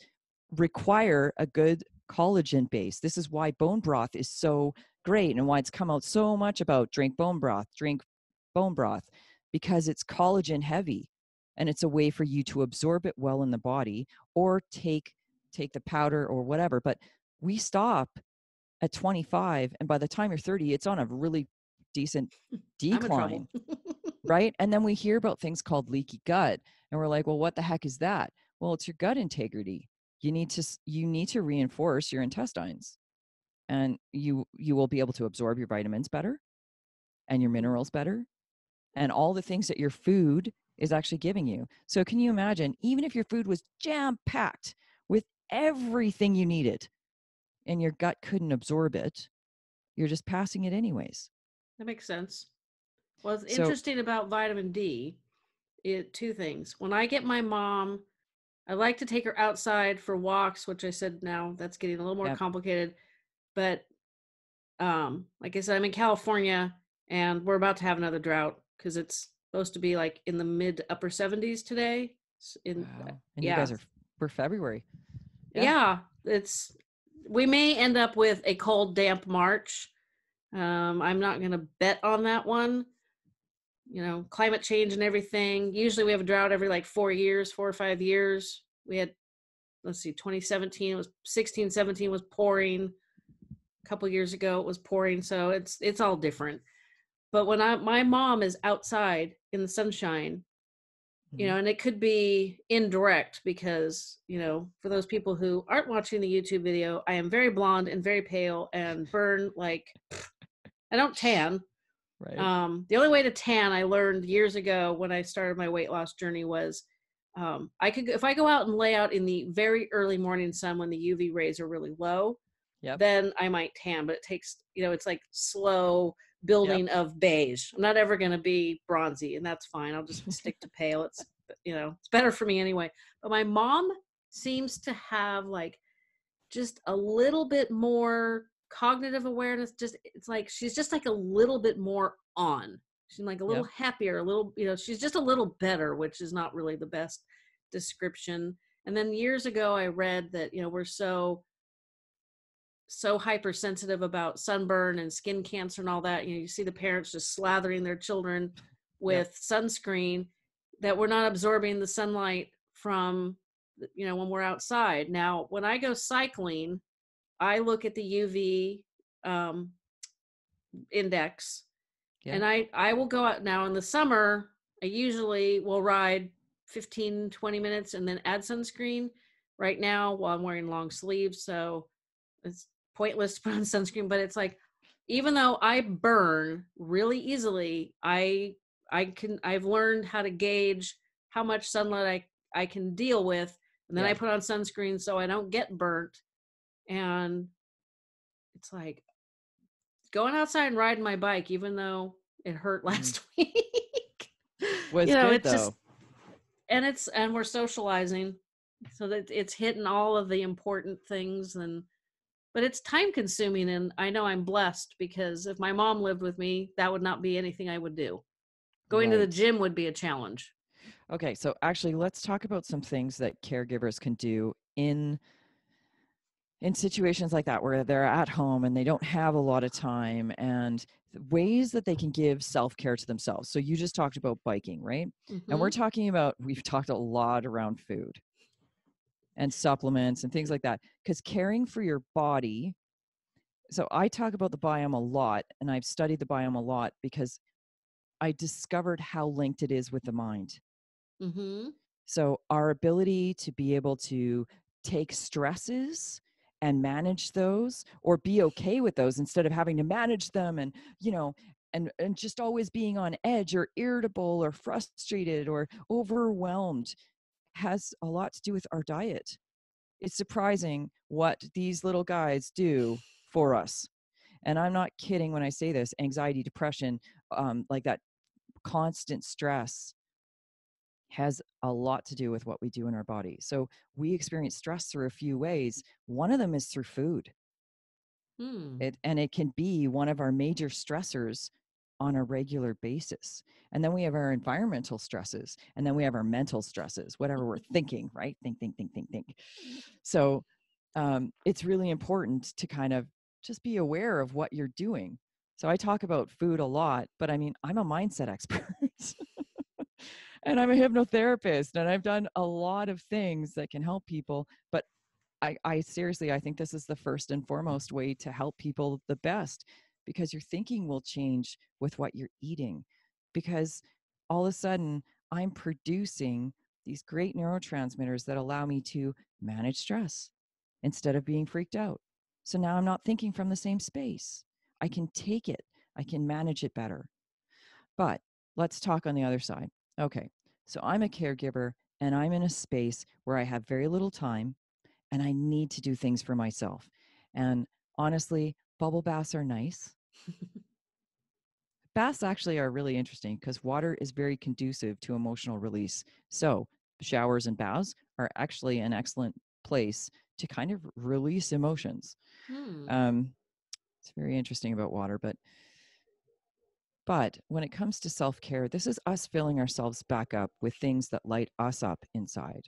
require a good collagen base. This is why bone broth is so great and why it's come out so much about drink bone broth, drink bone broth, because it's collagen heavy and it's a way for you to absorb it well in the body or take take the powder or whatever. But we stop at 25 and by the time you're 30 it's on a really decent decline right? And then we hear about things called leaky gut and we're like well what the heck is that? Well it's your gut integrity. You need to you need to reinforce your intestines and you you will be able to absorb your vitamins better and your minerals better and all the things that your food is actually giving you. So can you imagine even if your food was jam packed with everything you needed and your gut couldn't absorb it you're just passing it anyways. That makes sense well it's So- interesting about vitamin d it two things when i get my mom i like to take her outside for walks which i said now that's getting a little more complicated but um like i said i'm in california and we're about to have another drought because it's supposed to be like in the mid upper 70s today in wow. and yeah. you guys are for february Yeah. yeah. it's we may end up with a cold damp march um i'm not going to bet on that one you know climate change and everything. Usually we have a drought every like four years four or five years. We had let's see 2017 it was 16 17 was pouring. A couple years ago it was pouring so it's it's all different. But when i my mom is outside in the sunshine you Mhm. know and it could be indirect because you know for those people who aren't watching the youtube video i am very blonde and very pale and burn like i don't tan right. Um the only way to tan i learned years ago when i started my weight loss journey was um i could if i go out and lay out in the very early morning sun when the uv rays are really low Yep. then i might tan but it takes you know it's like slow building of beige. I'm not ever going to be bronzy and that's fine. I'll just stick to pale. It's you know it's better for me anyway. But my mom seems to have like just a little bit more cognitive awareness just it's like she's just like a little bit more on. She's like a little happier a little you know she's just a little better which is not really the best description. And then years ago i read that you know we're so so hypersensitive about sunburn and skin cancer and all that you know you see the parents just slathering their children with sunscreen that we're not absorbing the sunlight from you know when we're outside. Now when i go cycling i look at the uv um, index and i i will go out now in the summer i usually will ride 15 20 minutes and then add sunscreen. Right now while i'm wearing long sleeves so it's pointless to put on sunscreen but it's like even though i burn really easily i i can i've learned how to gauge how much sunlight i i can deal with and then i put on sunscreen so i don't get burnt and it's like going outside and riding my bike even though it hurt mm-hmm. last week. Was you know good it's though. just and it's and we're socializing so that it's hitting all of the important things and but it's time consuming and i know i'm blessed because if my mom lived with me that would not be anything i would do. Going to the gym would be a challenge. Okay, so actually let's talk about some things that caregivers can do in in situations like that where they're at home and they don't have a lot of time and ways that they can give self-care to themselves. So you just talked about biking, right? And we're Mhm. talking about we've talked a lot around food and supplements and things like that cuz caring for your body so I talk about the biome a lot and I've studied the biome a lot because I discovered how linked it is with the mind. mm-hmm. So our ability to be able to take stresses and manage those or be okay with those instead of having to manage them and you know and and just always being on edge or irritable or frustrated or overwhelmed has a lot to do with our diet. It's surprising what these little guys do for us. And i'm not kidding when i say this anxiety depression um, like that constant stress has a lot to do with what we do in our body. So we experience stress through a few ways. One of them is through food. Hmm. it and it can be one of our major stressors on a regular basis. And then we have our environmental stresses and then we have our mental stresses whatever we're thinking right? Think think think think think. So um, it's really important to kind of just be aware of what you're doing. So i talk about food a lot but i mean i'm a mindset expert and i'm a hypnotherapist and i've done a lot of things that can help people but I, I seriously, I think this is the first and foremost way to help people the best because your thinking will change with what you're eating. Because all of a sudden, I'm producing these great neurotransmitters that allow me to manage stress instead of being freaked out. So now I'm not thinking from the same space. I can take it, I can manage it better. But let's talk on the other side. Okay, so I'm a caregiver and I'm in a space where I have very little time and I need to do things for myself. And honestly, bubble baths are nice. baths actually are really interesting because water is very conducive to emotional release. So, showers and baths are actually an excellent place to kind of release emotions. Hmm. Um, it's very interesting about water, but but when it comes to self care, this is us filling ourselves back up with things that light us up inside.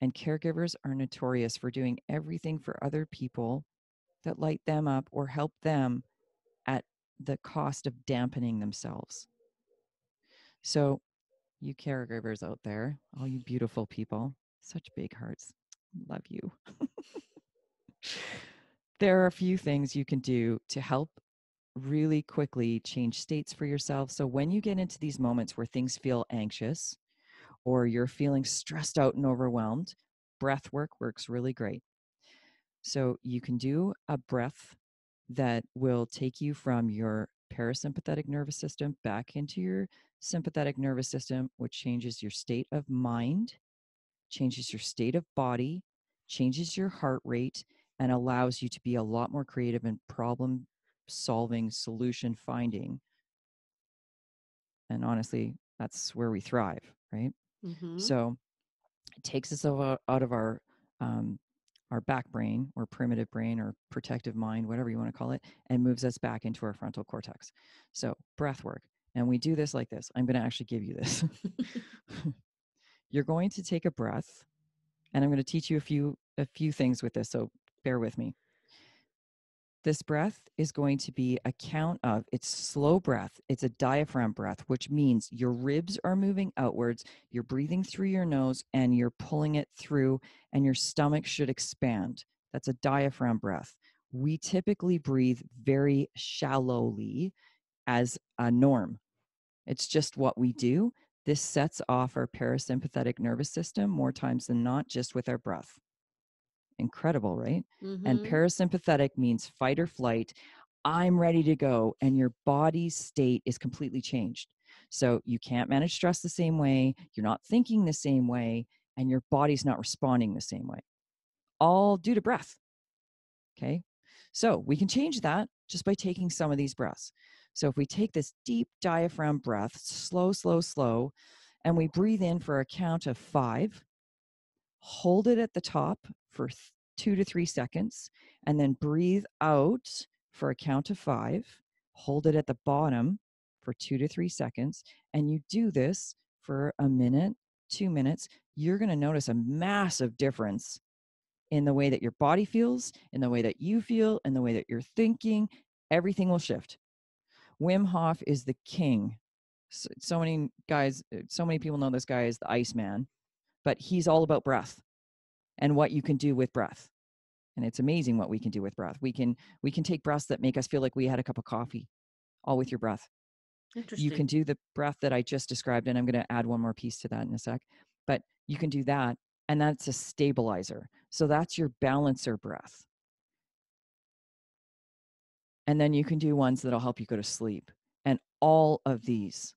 And caregivers are notorious for doing everything for other people that light them up or help them at the cost of dampening themselves. So, you caregivers out there, all you beautiful people, such big hearts, love you. there are a few things you can do to help really quickly change states for yourself. So, when you get into these moments where things feel anxious, or you're feeling stressed out and overwhelmed, breath work works really great. So you can do a breath that will take you from your parasympathetic nervous system back into your sympathetic nervous system, which changes your state of mind, changes your state of body, changes your heart rate, and allows you to be a lot more creative and problem solving, solution finding. And honestly, that's where we thrive, right? Mhm. So it takes us out out of our um, our back brain or primitive brain or protective mind, whatever you want to call it, and moves us back into our frontal cortex. So breath work. And we do this like this. I'm going to actually give you this. You're going to take a breath, and I'm going to teach you a few a few things with this. So bear with me. This breath is going to be a count of it's slow breath. It's a diaphragm breath, which means your ribs are moving outwards. You're breathing through your nose and you're pulling it through, and your stomach should expand. That's a diaphragm breath. We typically breathe very shallowly as a norm. It's just what we do. This sets off our parasympathetic nervous system more times than not, just with our breath. Incredible, right? And Mhm. parasympathetic means fight or flight. I'm ready to go. And your body's state is completely changed. So you can't manage stress the same way. You're not thinking the same way. And your body's not responding the same way. All due to breath. Okay. So we can change that just by taking some of these breaths. So if we take this deep diaphragm breath, slow, slow, slow, and we breathe in for a count of five, hold it at the top for th- two to three seconds, and then breathe out for a count of five, hold it at the bottom for two to three seconds, and you do this for a minute, two minutes, you're going to notice a massive difference in the way that your body feels, in the way that you feel, in the way that you're thinking. Everything will shift. Wim Hof is the king. So, so many guys, uh, so many people know this guy as the Iceman, but he's all about breath and what you can do with breath. And it's amazing what we can do with breath. We can we can take breaths that make us feel like we had a cup of coffee, all with your breath. Interesting. You can do the breath that I just described, and I'm going to add one more piece to that in a sec. But you can do that, and that's a stabilizer. So that's your balancer breath. And then you can do ones that'll help you go to sleep. And all of these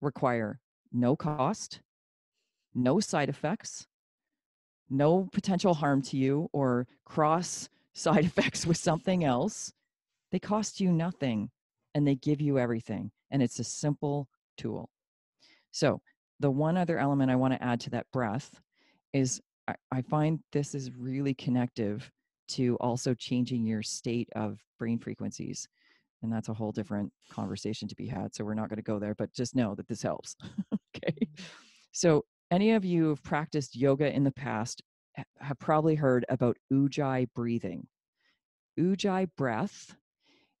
require no cost, no side effects, no potential harm to you or cross side effects with something else. They cost you nothing and they give you everything. And it's a simple tool. So, the one other element I want to add to that breath is I, I find this is really connective to also changing your state of brain frequencies. And that's a whole different conversation to be had. So we're not going to go there, but just know that this helps. okay. So, any of you who've practiced yoga in the past have probably heard about ujjayi breathing. Ujjayi breath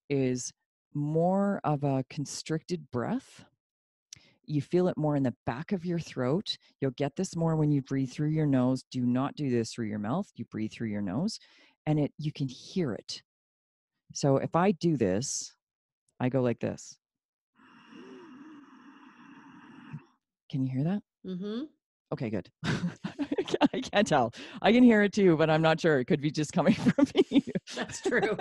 is more of a constricted breath. You feel it more in the back of your throat. You'll get this more when you breathe through your nose. Do not do this through your mouth. You breathe through your nose and it you can hear it. So if I do this, I go like this. Can you hear that? Mm-hmm. Okay, good. I can't tell. I can hear it too, but I'm not sure. It could be just coming from me. That's true.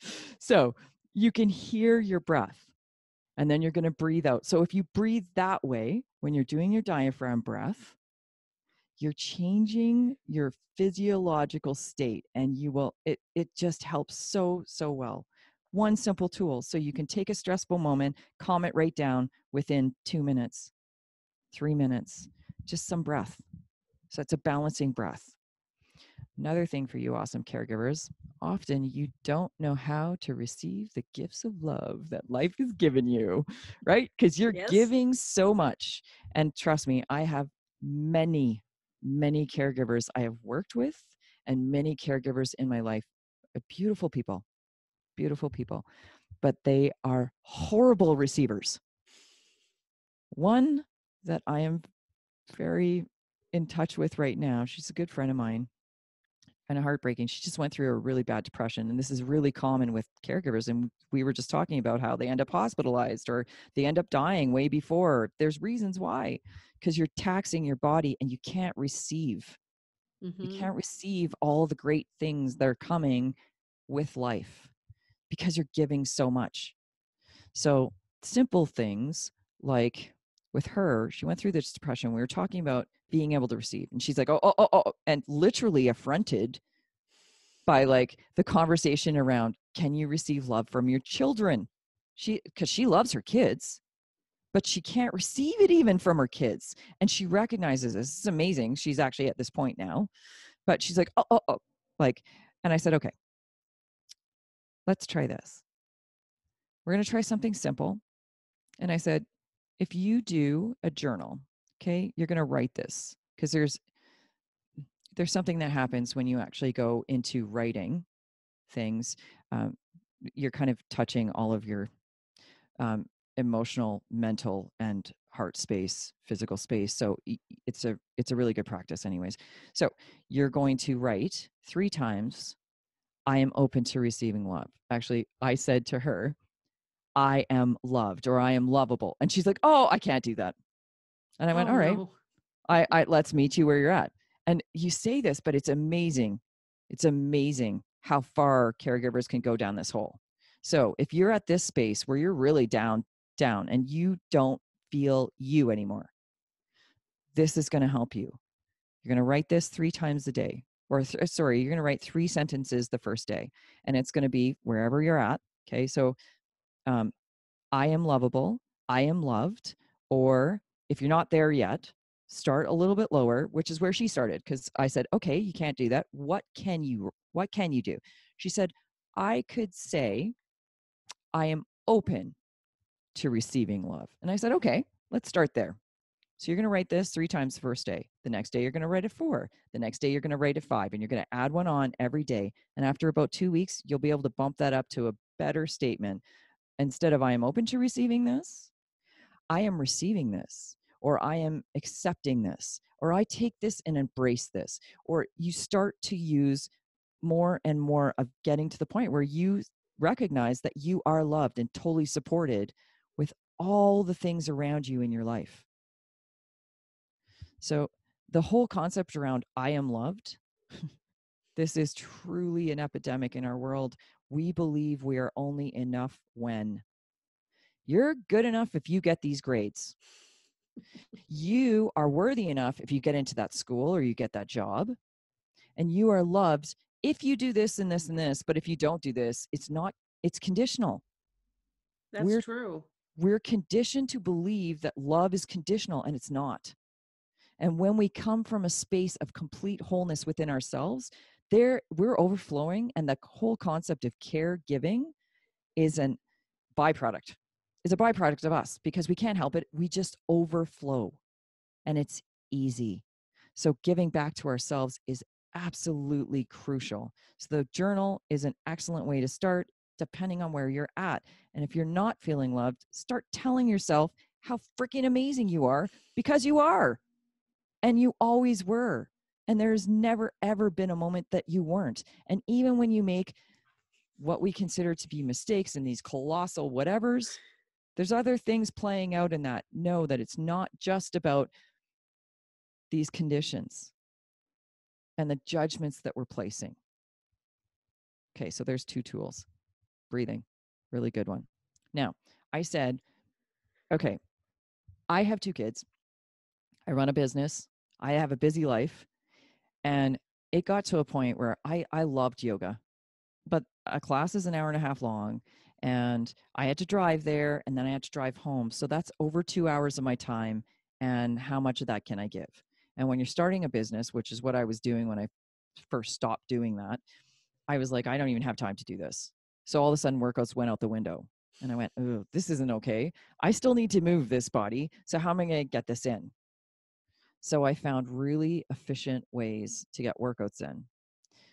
so you can hear your breath and then you're going to breathe out. So if you breathe that way when you're doing your diaphragm breath, you're changing your physiological state and you will it it just helps so so well one simple tool so you can take a stressful moment calm it right down within 2 minutes 3 minutes just some breath so it's a balancing breath another thing for you awesome caregivers often you don't know how to receive the gifts of love that life has given you right because you're Yes. giving so much and trust me i have many many caregivers I have worked with and many caregivers in my life. uh, Beautiful people, beautiful people, but they are horrible receivers. One that I am very in touch with right now, she's a good friend of mine. Kind of heartbreaking. She just went through a really bad depression, and this is really common with caregivers. And we were just talking about how they end up hospitalized or they end up dying way before. There's reasons why, because you're taxing your body and you can't receive. You Mhm. can't receive all the great things that are coming with life because you're giving so much. So, simple things like with her, she went through this depression. We were talking about being able to receive, and she's like, oh, oh, oh, oh, and literally affronted by like the conversation around can you receive love from your children? She, because she loves her kids, but she can't receive it even from her kids. And she recognizes this. This is amazing. She's actually at this point now, but she's like, oh, oh, oh, like, and I said, okay, let's try this. We're going to try something simple. And I said, if you do a journal, okay, you're going to write this because there's there's something that happens when you actually go into writing things. Um, you're kind of touching all of your um, emotional, mental, and heart space, physical space. So it's a it's a really good practice, anyways. So you're going to write three times. I am open to receiving love. Actually, I said to her, I am loved or I am lovable. And she's like, Oh, I can't do that. And I went, Oh, All right, no. I, I let's meet you where you're at. And you say this, but it's amazing. It's amazing how far caregivers can go down this hole. So if you're at this space where you're really down, down, and you don't feel you anymore, this is going to help you. You're going to write this three times a day, or th- uh, sorry, you're going to write three sentences the first day, and it's going to be wherever you're at. Okay, so um, I am lovable, I am loved, or if you're not there yet, start a little bit lower, which is where she started. Because I said, okay, you can't do that. What can you? What can you do? She said, I could say, I am open to receiving love. And I said, okay, let's start there. So you're going to write this three times the first day. The next day, you're going to write it four. The next day, you're going to write it five. And you're going to add one on every day. And after about two weeks, you'll be able to bump that up to a better statement. Instead of I am open to receiving this, I am receiving this, or I am accepting this, or I take this and embrace this. Or you start to use more and more of getting to the point where you recognize that you are loved and totally supported with all the things around you in your life. So, the whole concept around I am loved, this is truly an epidemic in our world. We believe we are only enough when. You're good enough if you get these grades. You are worthy enough if you get into that school or you get that job. And you are loved if you do this and this and this. But if you don't do this, it's not, it's conditional. That's We're- true. We're conditioned to believe that love is conditional and it's not. And when we come from a space of complete wholeness within ourselves, there we're overflowing and the whole concept of caregiving is an byproduct. Is a byproduct of us because we can't help it. We just overflow. And it's easy. So giving back to ourselves is absolutely crucial. So the journal is an excellent way to start depending on where you're at. And if you're not feeling loved, start telling yourself how freaking amazing you are because you are. And you always were. And there's never, ever been a moment that you weren't. And even when you make what we consider to be mistakes and these colossal whatevers, there's other things playing out in that. Know that it's not just about these conditions and the judgments that we're placing. Okay, so there's two tools breathing, really good one. Now, I said, okay, I have two kids, I run a business, I have a busy life, and it got to a point where I, I loved yoga, but a class is an hour and a half long, and I had to drive there and then I had to drive home. So that's over two hours of my time. And how much of that can I give? And when you're starting a business, which is what I was doing when I first stopped doing that, I was like, I don't even have time to do this. So all of a sudden, workouts went out the window. And I went, oh, this isn't okay. I still need to move this body. So how am I going to get this in? So I found really efficient ways to get workouts in.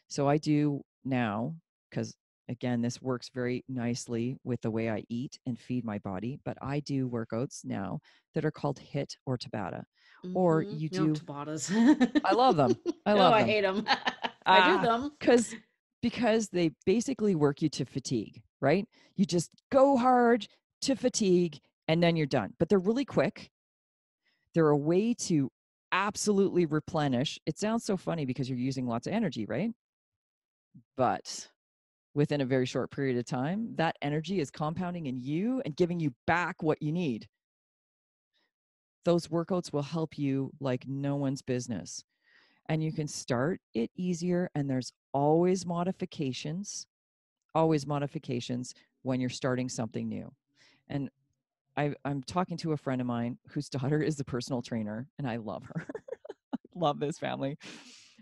So I do now, because again, this works very nicely with the way I eat and feed my body, but I do workouts now that are called HIIT or Tabata. Or Mhm. you No, do- Tabatas. I love them. I love no, love I hate them. I Ah, do them. because because they basically work you to fatigue right you just go hard to fatigue and then you're done but they're really quick they're a way to absolutely replenish it sounds so funny because you're using lots of energy right? But within a very short period of time that energy is compounding in you and giving you back what you need. Those workouts will help you like no one's business and you can start it easier and there's always modifications always modifications when you're starting something new and I, i'm talking to a friend of mine whose daughter is a personal trainer and i love her. Love this family.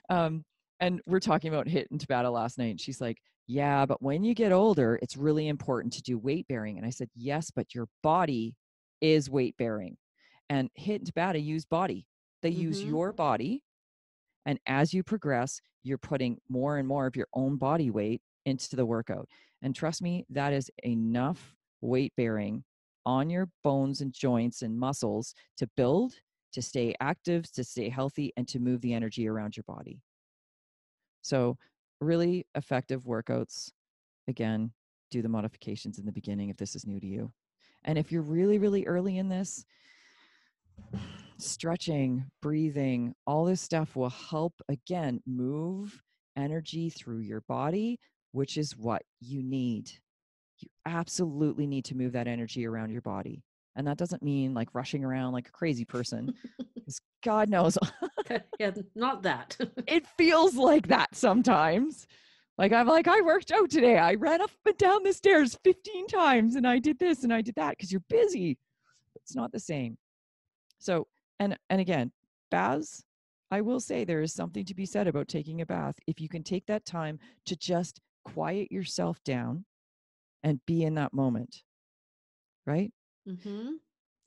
Um, and we're talking about HIIT and tabata last night and she's like yeah but when you get older it's really important to do weight bearing. And i said yes but your body is weight bearing. And HIIT and tabata use body. They use Mhm. your body and as you progress, you're putting more and more of your own body weight into the workout. And trust me, that is enough weight bearing on your bones and joints and muscles to build, to stay active, to stay healthy, and to move the energy around your body. So, really effective workouts. Again, do the modifications in the beginning if this is new to you. And if you're really, really early in this, stretching, breathing, all this stuff will help again move energy through your body, which is what you need. You absolutely need to move that energy around your body. And that doesn't mean like rushing around like a crazy person, because God knows yeah, not that. it feels like that sometimes. Like I'm like, I worked out today. I ran up and down the stairs 15 times and I did this and I did that because you're busy. It's not the same. So, and and again, baths, I will say there is something to be said about taking a bath. If you can take that time to just quiet yourself down and be in that moment. Right? Mm-hmm.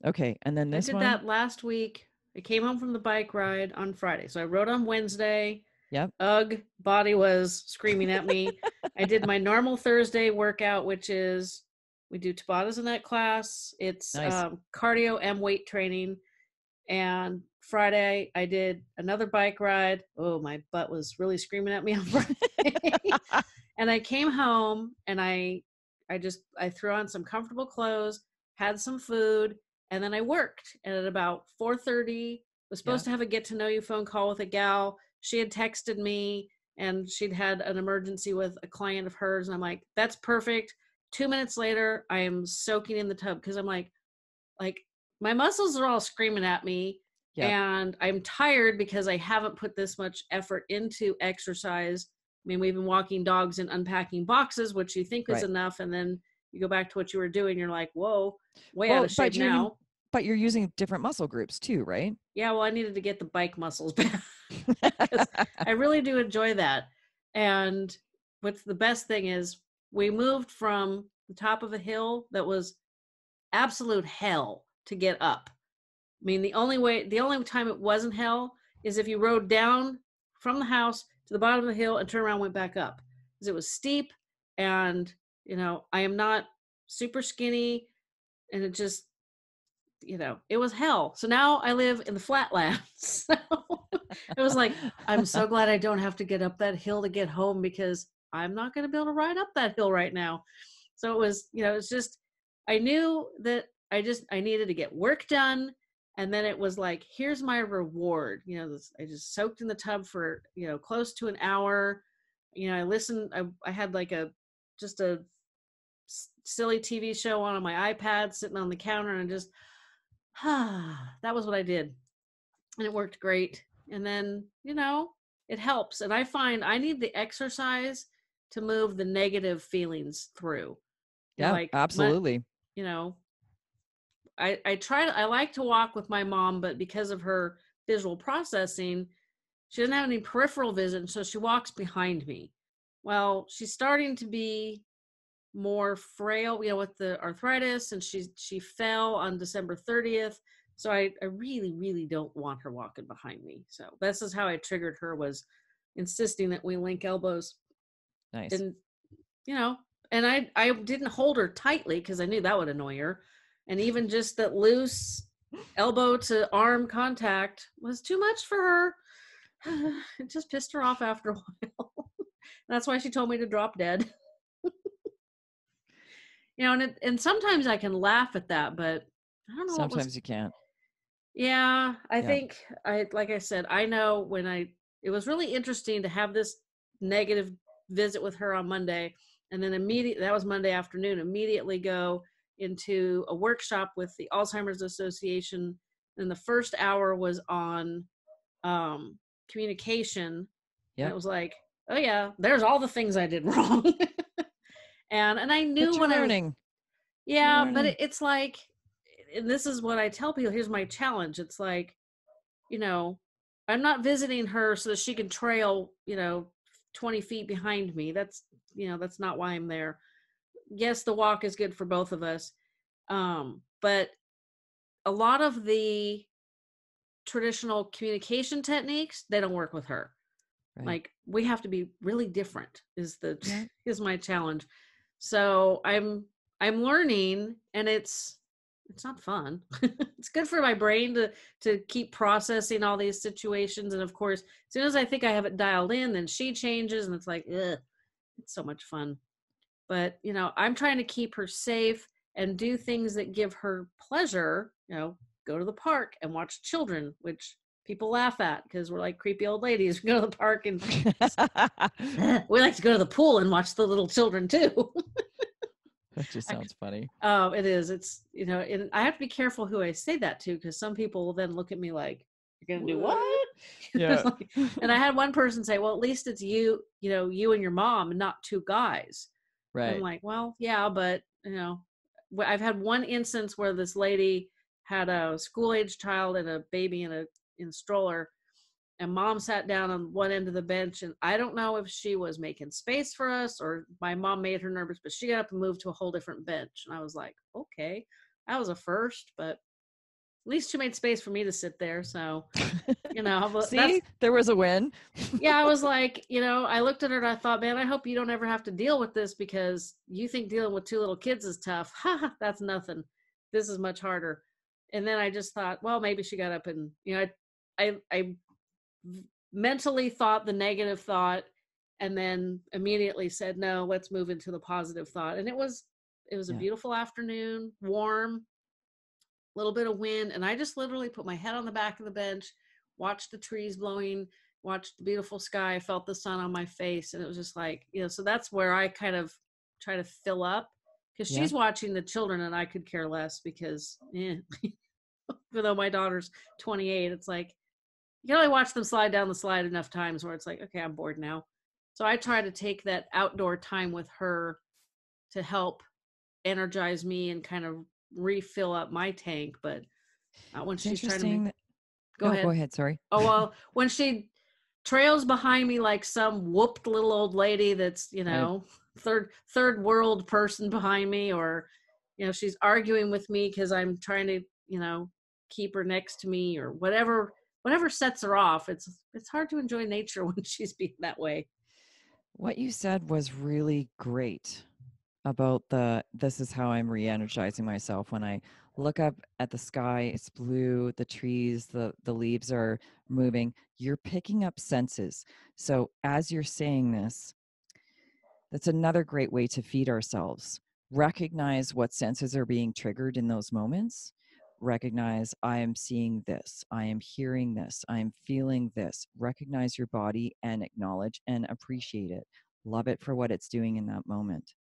Okay. And then this I did one. that last week. I came home from the bike ride on Friday. So I rode on Wednesday. Yep. Ugh, body was screaming at me. I did my normal Thursday workout, which is we do Tabatas in that class. It's Nice. um, cardio and weight training. And Friday I did another bike ride. Oh, my butt was really screaming at me on Friday. and I came home and I I just I threw on some comfortable clothes, had some food, and then I worked. And at about 4:30, was supposed to have a get to know you phone call with a gal. She had texted me and she'd had an emergency with a client of hers and I'm like, "That's perfect. two minutes later, I am soaking in the tub because I'm like, like my muscles are all screaming at me. Yeah. And I'm tired because I haven't put this much effort into exercise. I mean, we've been walking dogs and unpacking boxes, which you think is Right. enough, and then you go back to what you were doing. You're like, whoa, way Well, out of shape but you're- now. But you're using different muscle groups too, right? Yeah, well, I needed to get the bike muscles back. I really do enjoy that. And what's the best thing is we moved from the top of a hill that was absolute hell to get up. I mean, the only way, the only time it wasn't hell is if you rode down from the house to the bottom of the hill and turned around and went back up. Because it was steep and, you know, I am not super skinny and it just, you know, it was hell. So now I live in the flatlands. So it was like, I'm so glad I don't have to get up that hill to get home because I'm not going to be able to ride up that hill right now. So it was, you know, it's just, I knew that I just, I needed to get work done. And then it was like, here's my reward. You know, this, I just soaked in the tub for, you know, close to an hour. You know, I listened, I, I had like a, just a s- silly TV show on on my iPad sitting on the counter and just, ah, that was what I did. And it worked great. And then, you know, it helps. And I find I need the exercise to move the negative feelings through. Yeah, like, my- absolutely. you know, I I try to I like to walk with my mom, but because of her visual processing, she doesn't have any peripheral vision, so she walks behind me. Well, she's starting to be more frail, you know, with the arthritis, and she she fell on December 30th. So I, I really, really don't want her walking behind me. So this is how I triggered her was insisting that we link elbows Nice. and you know and i i didn't hold her tightly because i knew that would annoy her and even just that loose elbow to arm contact was too much for her it just pissed her off after a while that's why she told me to drop dead you know and it, and sometimes i can laugh at that but i don't know what was Sometimes you can't. yeah, I Yeah. think I like I said, I know when I it was really interesting to have this negative visit with her on Monday and then immediate that was Monday afternoon, immediately go into a workshop with the Alzheimer's Association and the first hour was on um communication. And it was like, oh yeah, there's all the things I did wrong. and and I knew when I was learning. yeah, but it, it's like, and this is what I tell people. Here's my challenge. It's like, you know, I'm not visiting her so that she can trail, you know, 20 feet behind me. That's, you know, that's not why I'm there. Yes, the walk is good for both of us. Um, but a lot of the traditional communication techniques, they don't work with her. Right. Like we have to be really different is the Yeah. is my challenge. So I'm I'm learning and it's it's not fun. it's good for my brain to to keep processing all these situations. And of course, as soon as I think I have it dialed in, then she changes and it's like, ugh, it's so much fun. But you know, I'm trying to keep her safe and do things that give her pleasure, you know, go to the park and watch children, which people laugh at because we're like creepy old ladies. We go to the park and we like to go to the pool and watch the little children too. that just sounds funny. Oh, it is. It's you know, and I have to be careful who I say that to because some people will then look at me like, "You're gonna do what?" Yeah. and I had one person say, "Well, at least it's you, you know, you and your mom, and not two guys." Right. I'm like, "Well, yeah, but you know, I've had one instance where this lady had a school age child and a baby in a in a stroller." And mom sat down on one end of the bench, and I don't know if she was making space for us or my mom made her nervous, but she got up and moved to a whole different bench. And I was like, okay, that was a first, but least she made space for me to sit there. So, you know, See, there was a win. yeah, I was like, you know, I looked at her and I thought, man, I hope you don't ever have to deal with this because you think dealing with two little kids is tough. Ha, that's nothing. This is much harder. And then I just thought, well, maybe she got up and, you know, I, I, mentally thought the negative thought and then immediately said, no, let's move into the positive thought. And it was, it was a beautiful afternoon, warm, little bit of wind. And I just literally put my head on the back of the bench, watched the trees blowing, watched the beautiful sky, felt the sun on my face. And it was just like, you know, so that's where I kind of try to fill up because Yeah. she's watching the children and I could care less because, eh. even though my daughter's 28, it's like you can only watch them slide down the slide enough times where it's like, okay, I'm bored now. So I try to take that outdoor time with her to help energize me and kind of refill up my tank. But not when It's she's trying to. Make, go no, ahead. Go ahead. Sorry. Oh well, when she trails behind me like some whooped little old lady that's you Right. know third third world person behind me, or you know she's arguing with me because I'm trying to you know keep her next to me or whatever whatever sets her off. It's it's hard to enjoy nature when she's being that way. What you said was really great about the this is how I'm re-energizing myself when I look up at the sky, it's blue, the trees, the the leaves are moving. You're picking up senses. So as you're saying this, that's another great way to feed ourselves. Recognize what senses are being triggered in those moments. Recognize I am seeing this, I am hearing this, I am feeling this. Recognize your body and acknowledge and appreciate it. Love it for what it's doing in that moment.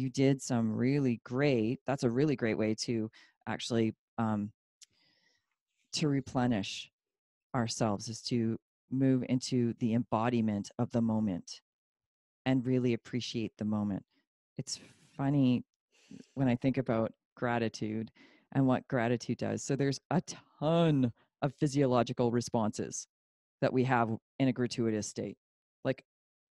You did some really great, that's a really great way to actually um, to replenish ourselves is to move into the embodiment of the moment and really appreciate the moment. It's funny when I think about gratitude and what gratitude does. So there's a ton of physiological responses that we have in a gratuitous state.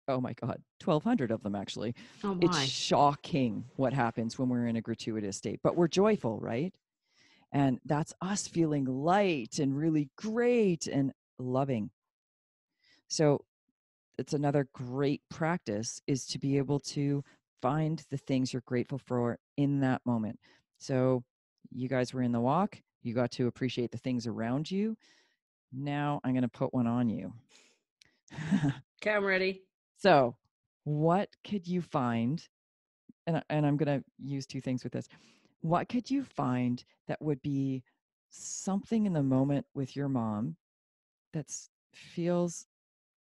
Oh my God, 1,200 of them actually. Oh It's shocking what happens when we're in a gratuitous state, but we're joyful, right? And that's us feeling light and really great and loving. So it's another great practice is to be able to find the things you're grateful for in that moment. So you guys were in the walk, you got to appreciate the things around you. Now I'm going to put one on you. Okay, I'm ready. So, what could you find? And, and I'm going to use two things with this. What could you find that would be something in the moment with your mom that feels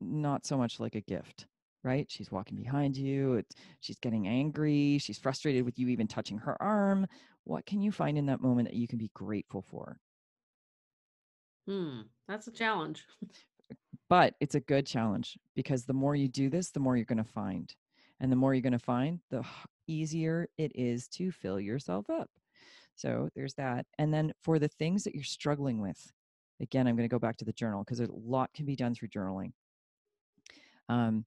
not so much like a gift, right? She's walking behind you, she's getting angry, she's frustrated with you even touching her arm. What can you find in that moment that you can be grateful for? Hmm, that's a challenge. But it's a good challenge because the more you do this, the more you're going to find. And the more you're going to find, the easier it is to fill yourself up. So there's that. And then for the things that you're struggling with, again, I'm going to go back to the journal because a lot can be done through journaling. Um,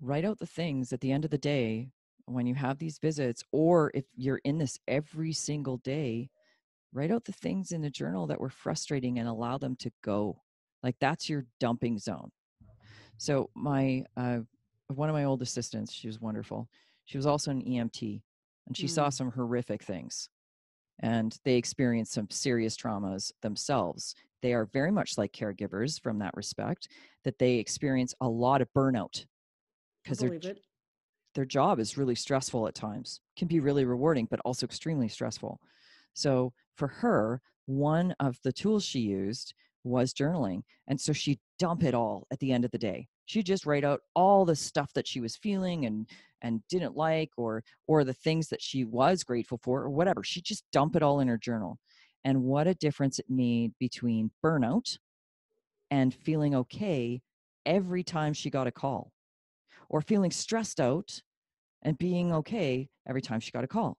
write out the things at the end of the day when you have these visits, or if you're in this every single day, write out the things in the journal that were frustrating and allow them to go. Like that's your dumping zone. So my uh, one of my old assistants, she was wonderful. She was also an EMT, and she saw Mm. some horrific things, and they experienced some serious traumas themselves. They are very much like caregivers from that respect, that they experience a lot of burnout because their it. their job is really stressful at times can be really rewarding but also extremely stressful so for her one of the tools she used was journaling and so she'd dump it all at the end of the day. She'd just write out all the stuff that she was feeling and and didn't like or or the things that she was grateful for or whatever. She'd just dump it all in her journal. And what a difference it made between burnout and feeling okay every time she got a call or feeling stressed out and being okay every time she got a call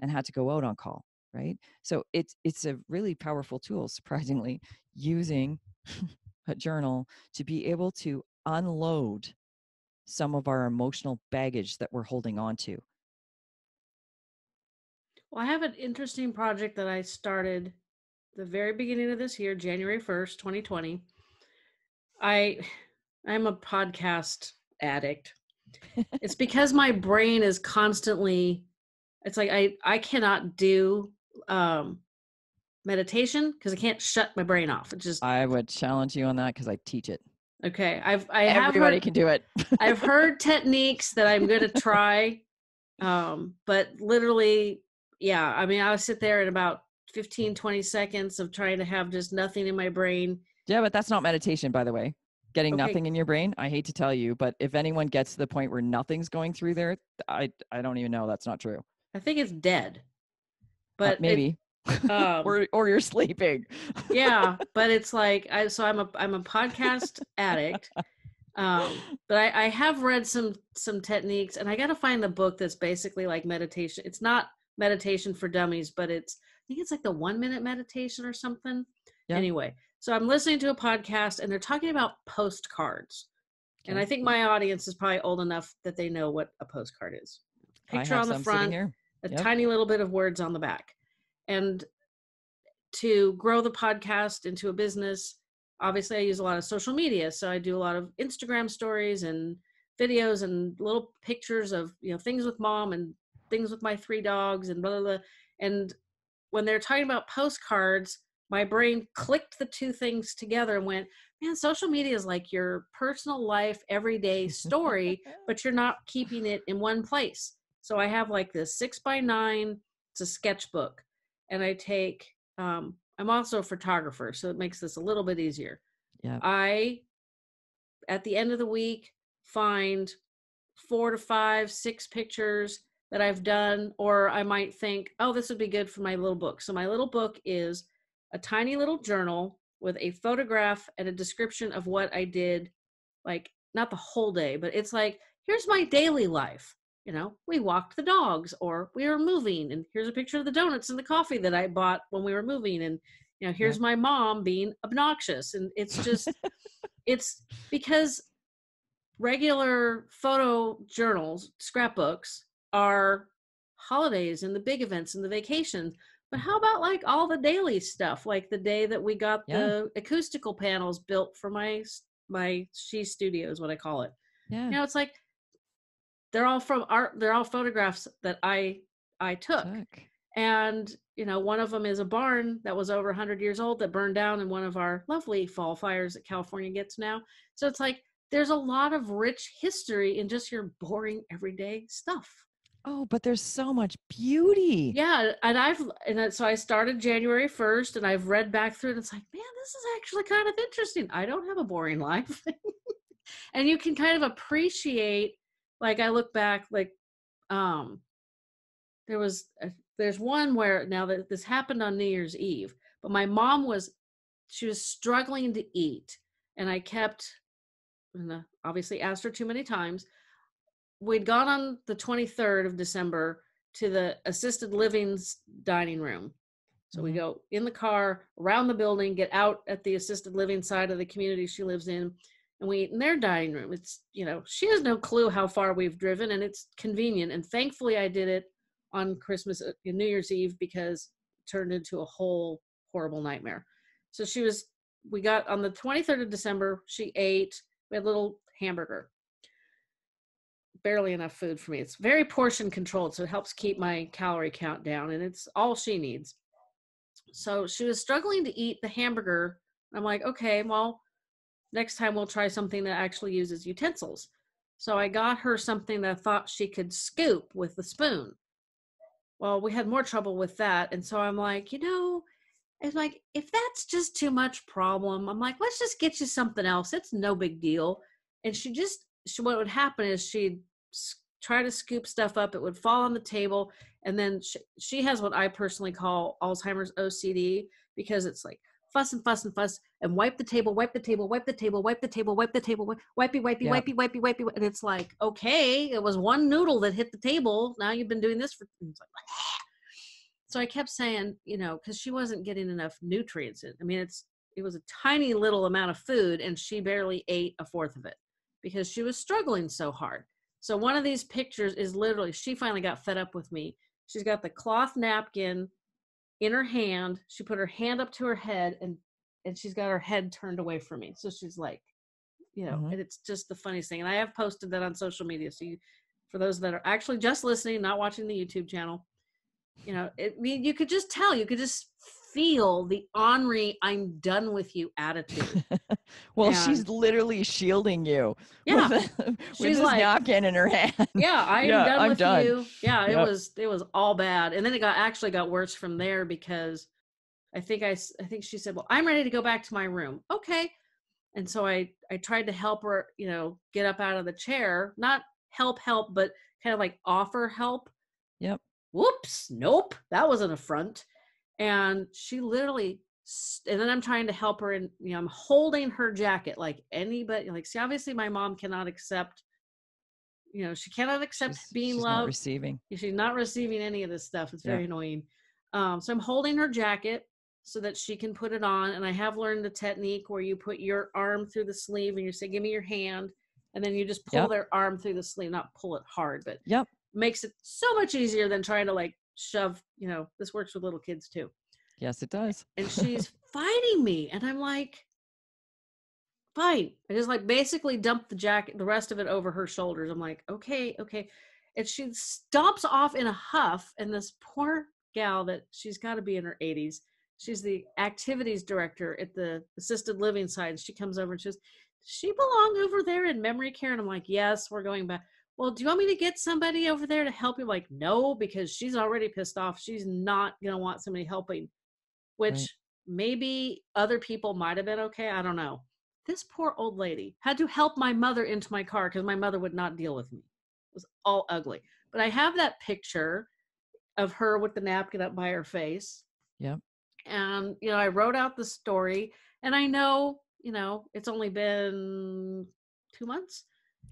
and had to go out on call right? So it's it's a really powerful tool surprisingly using a journal to be able to unload some of our emotional baggage that we're holding on to Well, I have an interesting project that I started the very beginning of this year, January 1st, 2020. I I'm a podcast addict. it's because my brain is constantly it's like I I cannot do um meditation because I can't shut my brain off. It just i would challenge you on that because i teach it okay. I've I have everybody heard, can do it I've heard techniques that I'm going to try, um, but literally, yeah. I mean, I'll sit there in about 15, 20 seconds of trying to have just nothing in my brain. yeah but that's not meditation by the way getting Okay. nothing in your brain i hate to tell you but if anyone gets to the point where nothing's going through there i i don't even know that's not true I think it's dead. Uh, But it- maybe. Um, or or you're sleeping. yeah, but it's like I so I'm a I'm a podcast addict. Um, but I, I have read some some techniques, and I got to find the book that's basically like meditation. It's not meditation for dummies, but it's I think it's like the one minute meditation or something. Anyway, so I'm listening to a podcast, and they're talking about postcards. And I think my audience is probably old enough that they know what a postcard is. Picture on the front, here. a tiny little bit of words on the back. And to grow the podcast into a business, obviously I use a lot of social media. So I do a lot of Instagram stories and videos and little pictures of, you know, things with mom and things with my three dogs and blah blah blah. And when they're talking about postcards, my brain clicked the two things together and went, man, social media is like your personal life, everyday story but you're not keeping it in one place. So I have like this six by nine, it's a sketchbook. And I take, um, I'm also a photographer, so it makes this a little bit easier. Yeah. I, at the end of the week, find four to five, six pictures that I've done, or I might think, oh, this would be good for my little book. So my little book is a tiny little journal with a photograph and a description of what I did, like not the whole day, but it's like, here's my daily life. You know, we walked the dogs or we were moving, and here's a picture of the donuts and the coffee that I bought when we were moving. And, you know, here's my mom being obnoxious. And it's just, it's because regular photo journals, scrapbooks are holidays and the big events and the vacations. But how mm-hmm. about like all the daily stuff, like the day that we got Yeah. the acoustical panels built for my my she studio is what I call it. Yeah. You know, it's like they're all from art. They're all photographs that I I took, Took. and you know, one of them is a barn that was over 100 years old that burned down in one of our lovely fall fires that California gets now. So it's like there's a lot of rich history in just your boring everyday stuff. Oh, but there's so much beauty. Yeah, and I've and so I started January 1st and I've read back through it. It's like, man, this is actually kind of interesting. I don't have a boring life. and you can kind of appreciate like I look back like um there was a, there's one where now that this happened on New Year's Eve, but my mom was she was struggling to eat and I kept and uh, obviously asked her too many times we'd gone on the 23rd of December to the assisted living's dining room. So we Mhm. go in the car around the building, get out at the assisted living side of the community she lives in, and we eat in their dining room. It's, you know, she has no clue how far we've driven and it's convenient. And thankfully I did it on Christmas, uh, New Year's Eve, because it turned into a whole horrible nightmare. So she was, we got on the 23rd of December, she ate, we had a little hamburger barely enough food for me. It's very portion controlled, so it helps keep my calorie count down, and it's all she needs. So she was struggling to eat the hamburger. I'm like, okay, well, next time we'll try something that actually uses utensils. So I got her something that I thought she could scoop with the spoon. Well, we had more trouble with that. And so I'm like, you know, it's like, if that's just too much problem, I'm like, let's just get you something else. It's no big deal. And she just, she, what would happen is she'd try to scoop stuff up. It would fall on the table. And then she, she has what I personally call Alzheimer's OCD because it's like fuss and fuss and fuss and wipe the table, wipe the table, wipe the table, wipe the table, wipe the table, wi- wipey, wipey, Yeah. wipey, wipey, wipey. And it's like, okay, it was one noodle that hit the table. Now you've been doing this for. It's like, so I kept saying, you know, because she wasn't getting enough nutrients in. I mean, it's it was a tiny little amount of food, and she barely ate a fourth of it because she was struggling so hard. So one of these pictures is literally she finally got fed up with me. She's got the cloth napkin in her hand. She put her hand up to her head and and she's got her head turned away from me. So she's like, you know, Mhm. and it's just the funniest thing. And I have posted that on social media. So you, for those that are actually just listening, not watching the YouTube channel, you know, it, I mean, you could just tell, you could just feel the Henri, I'm done with you attitude. well, she's literally shielding you. Yeah. With, with She's this like- napkin in her hand. yeah i am Yeah, done I'm with done. you yeah it Yep. was it was all bad and then it got actually got worse from there because i think I I think she said well i'm ready to go back to my room okay and so i i tried to help her you know get up out of the chair not help help but kind of like offer help Yep. whoops, nope, that was an affront. And she literally, and then I'm trying to help her, and you know, I'm holding her jacket like anybody. Like, see, obviously, my mom cannot accept. You know, she cannot accept She's- being she's not loved. receiving. She's not receiving any of this stuff. It's Yeah. very annoying. Um, so I'm holding her jacket so that she can put it on. And I have learned the technique where you put your arm through the sleeve and you say, "Give me your hand," and then you just pull Yep. their arm through the sleeve. Not pull it hard, but Yep. makes it so much easier than trying to like shove. You know, this works with little kids too. Yes, it does. And she's fighting me, and I'm like, "Fine." I just like basically dumped the jacket, the rest of it over her shoulders. I'm like, "Okay, okay." And she stomps off in a huff, and this poor gal that she's got to be in her 80s. She's the activities director at the assisted living side. She comes over and she says, she belong over there in memory care? And I'm like, Yes, we're going back. Well, do you want me to get somebody over there to help you? Like, no, because she's already pissed off. She's not going to want somebody helping, which Right. maybe other people might have been okay. I don't know. This poor old lady had to help my mother into my car because my mother would not deal with me. It was all ugly. But I have that picture of her with the napkin up by her face. Yep. And, you know, I wrote out the story and I know, you know, it's only been two months.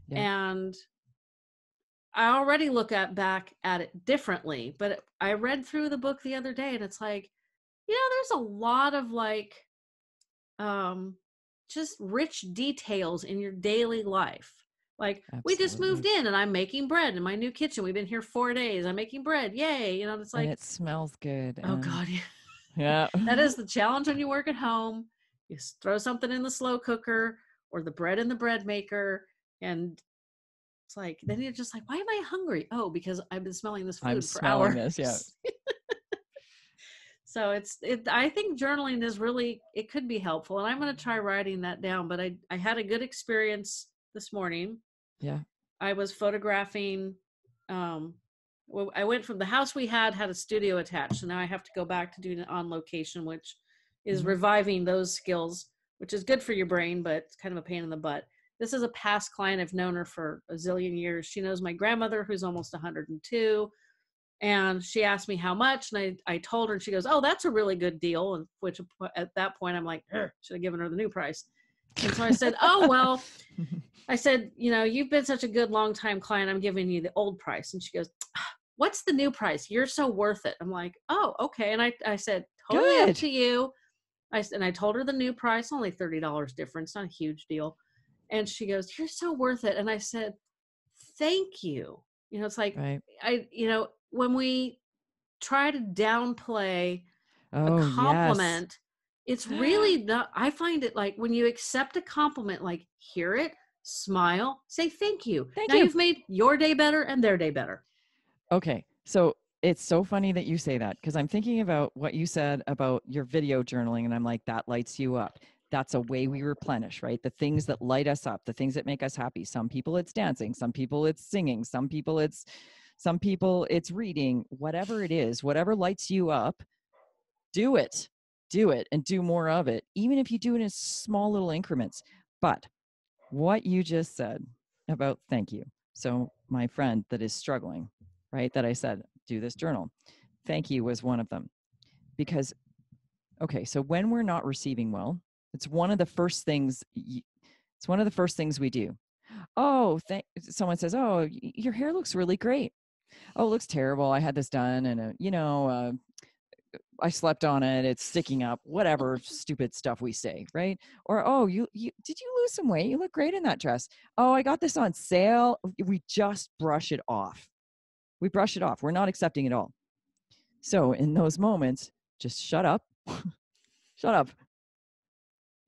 Yeah. And I already look at back at it differently, but I read through the book the other day and it's like, you know, there's a lot of like um just rich details in your daily life. Like we just moved in and I'm making bread in my new kitchen. We've been here four days. I'm making bread. Yay. You know, it's like and it smells good. oh God. yeah. Yeah. that is the challenge when you work at home. You throw something in the slow cooker or the bread in the bread maker, and it's like then you're just like, why am I hungry? Oh, because I've been smelling this food I'm for smelling hours. this, yeah. so it's it. I think journaling is really it could be helpful, and I'm going to try writing that down. But I I had a good experience this morning. Yeah. I was photographing. Um, well, I went from the house we had had a studio attached, so now I have to go back to doing it on location, which is Mhm. reviving those skills, which is good for your brain, but it's kind of a pain in the butt. This is a past client. I've known her for a zillion years. She knows my grandmother, who's almost 102. And she asked me how much, and I, I told her, and she goes, "Oh, that's a really good deal." And which at that point, I'm like, "Ugh, should have given her the new price. And so I said, "Oh well." I said, you know, you've been such a good long time client. I'm giving you the old price. And she goes, "Ah, what's the new price? You're so worth it. I'm like, oh, okay. And I, I said, totally Good. up to you. I, and I told her the new price, only $30 difference, not a huge deal. And she goes, you're so worth it. And I said, thank you. You know, it's like, right. I, you know, when we try to downplay Oh, a yes. compliment it's really not i find it like when you accept a compliment like hear it smile say thank you Thank now you. have made your day better and their day better Okay. So it's so funny that you say that because I'm thinking about what you said about your video journaling, and I'm like, that lights you up. That's a way we replenish, right? The things that light us up, the things that make us happy. Some people it's dancing, some people it's singing, some people it's some people it's reading, whatever it is, whatever lights you up, do it. Do it and do more of it, even if you do it in small little increments. But what you just said about thank you. So, my friend that is struggling, right, that I said, do this journal. Thank you was one of them. Because, okay, so when we're not receiving well, it's one of the first things, it's one of the first things we do. Oh, thank, someone says, oh, your hair looks really great. Oh, it looks terrible. I had this done and, uh, you know, uh, I slept on it. It's sticking up. Whatever stupid stuff we say, right? Or oh, you, you did you lose some weight? You look great in that dress. Oh, I got this on sale. We just brush it off. We brush it off. We're not accepting it all. So in those moments, just shut up. shut up.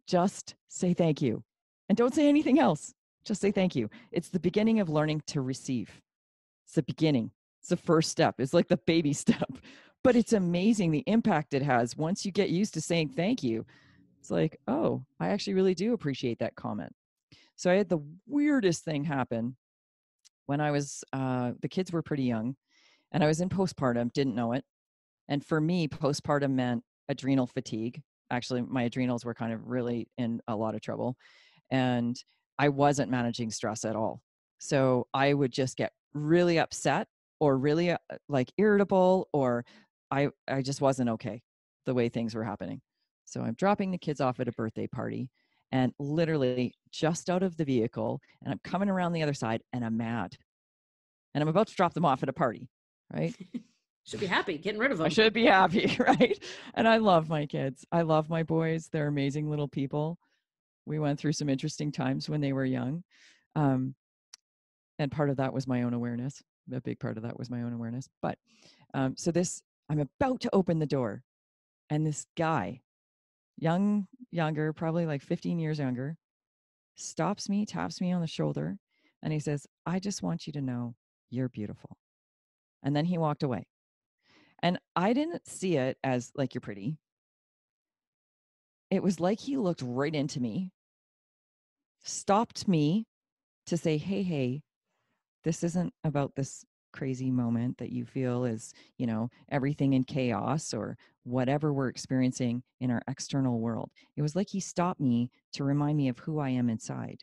Just say thank you, and don't say anything else. Just say thank you. It's the beginning of learning to receive. It's the beginning. It's the first step. It's like the baby step but it's amazing the impact it has once you get used to saying thank you it's like oh i actually really do appreciate that comment so i had the weirdest thing happen when i was uh, the kids were pretty young and i was in postpartum didn't know it and for me postpartum meant adrenal fatigue actually my adrenals were kind of really in a lot of trouble and i wasn't managing stress at all so i would just get really upset or really uh, like irritable or I I just wasn't okay the way things were happening. So I'm dropping the kids off at a birthday party and literally just out of the vehicle and I'm coming around the other side and I'm mad. And I'm about to drop them off at a party, right? Should be happy getting rid of them. I should be happy, right? And I love my kids. I love my boys. They're amazing little people. We went through some interesting times when they were young. Um, and part of that was my own awareness. A big part of that was my own awareness. But um, so this, I'm about to open the door, and this guy, young, younger, probably like 15 years younger, stops me, taps me on the shoulder, and he says, I just want you to know you're beautiful. And then he walked away. And I didn't see it as like you're pretty. It was like he looked right into me, stopped me to say, Hey, hey, this isn't about this crazy moment that you feel is, you know, everything in chaos or whatever we're experiencing in our external world. It was like he stopped me to remind me of who I am inside.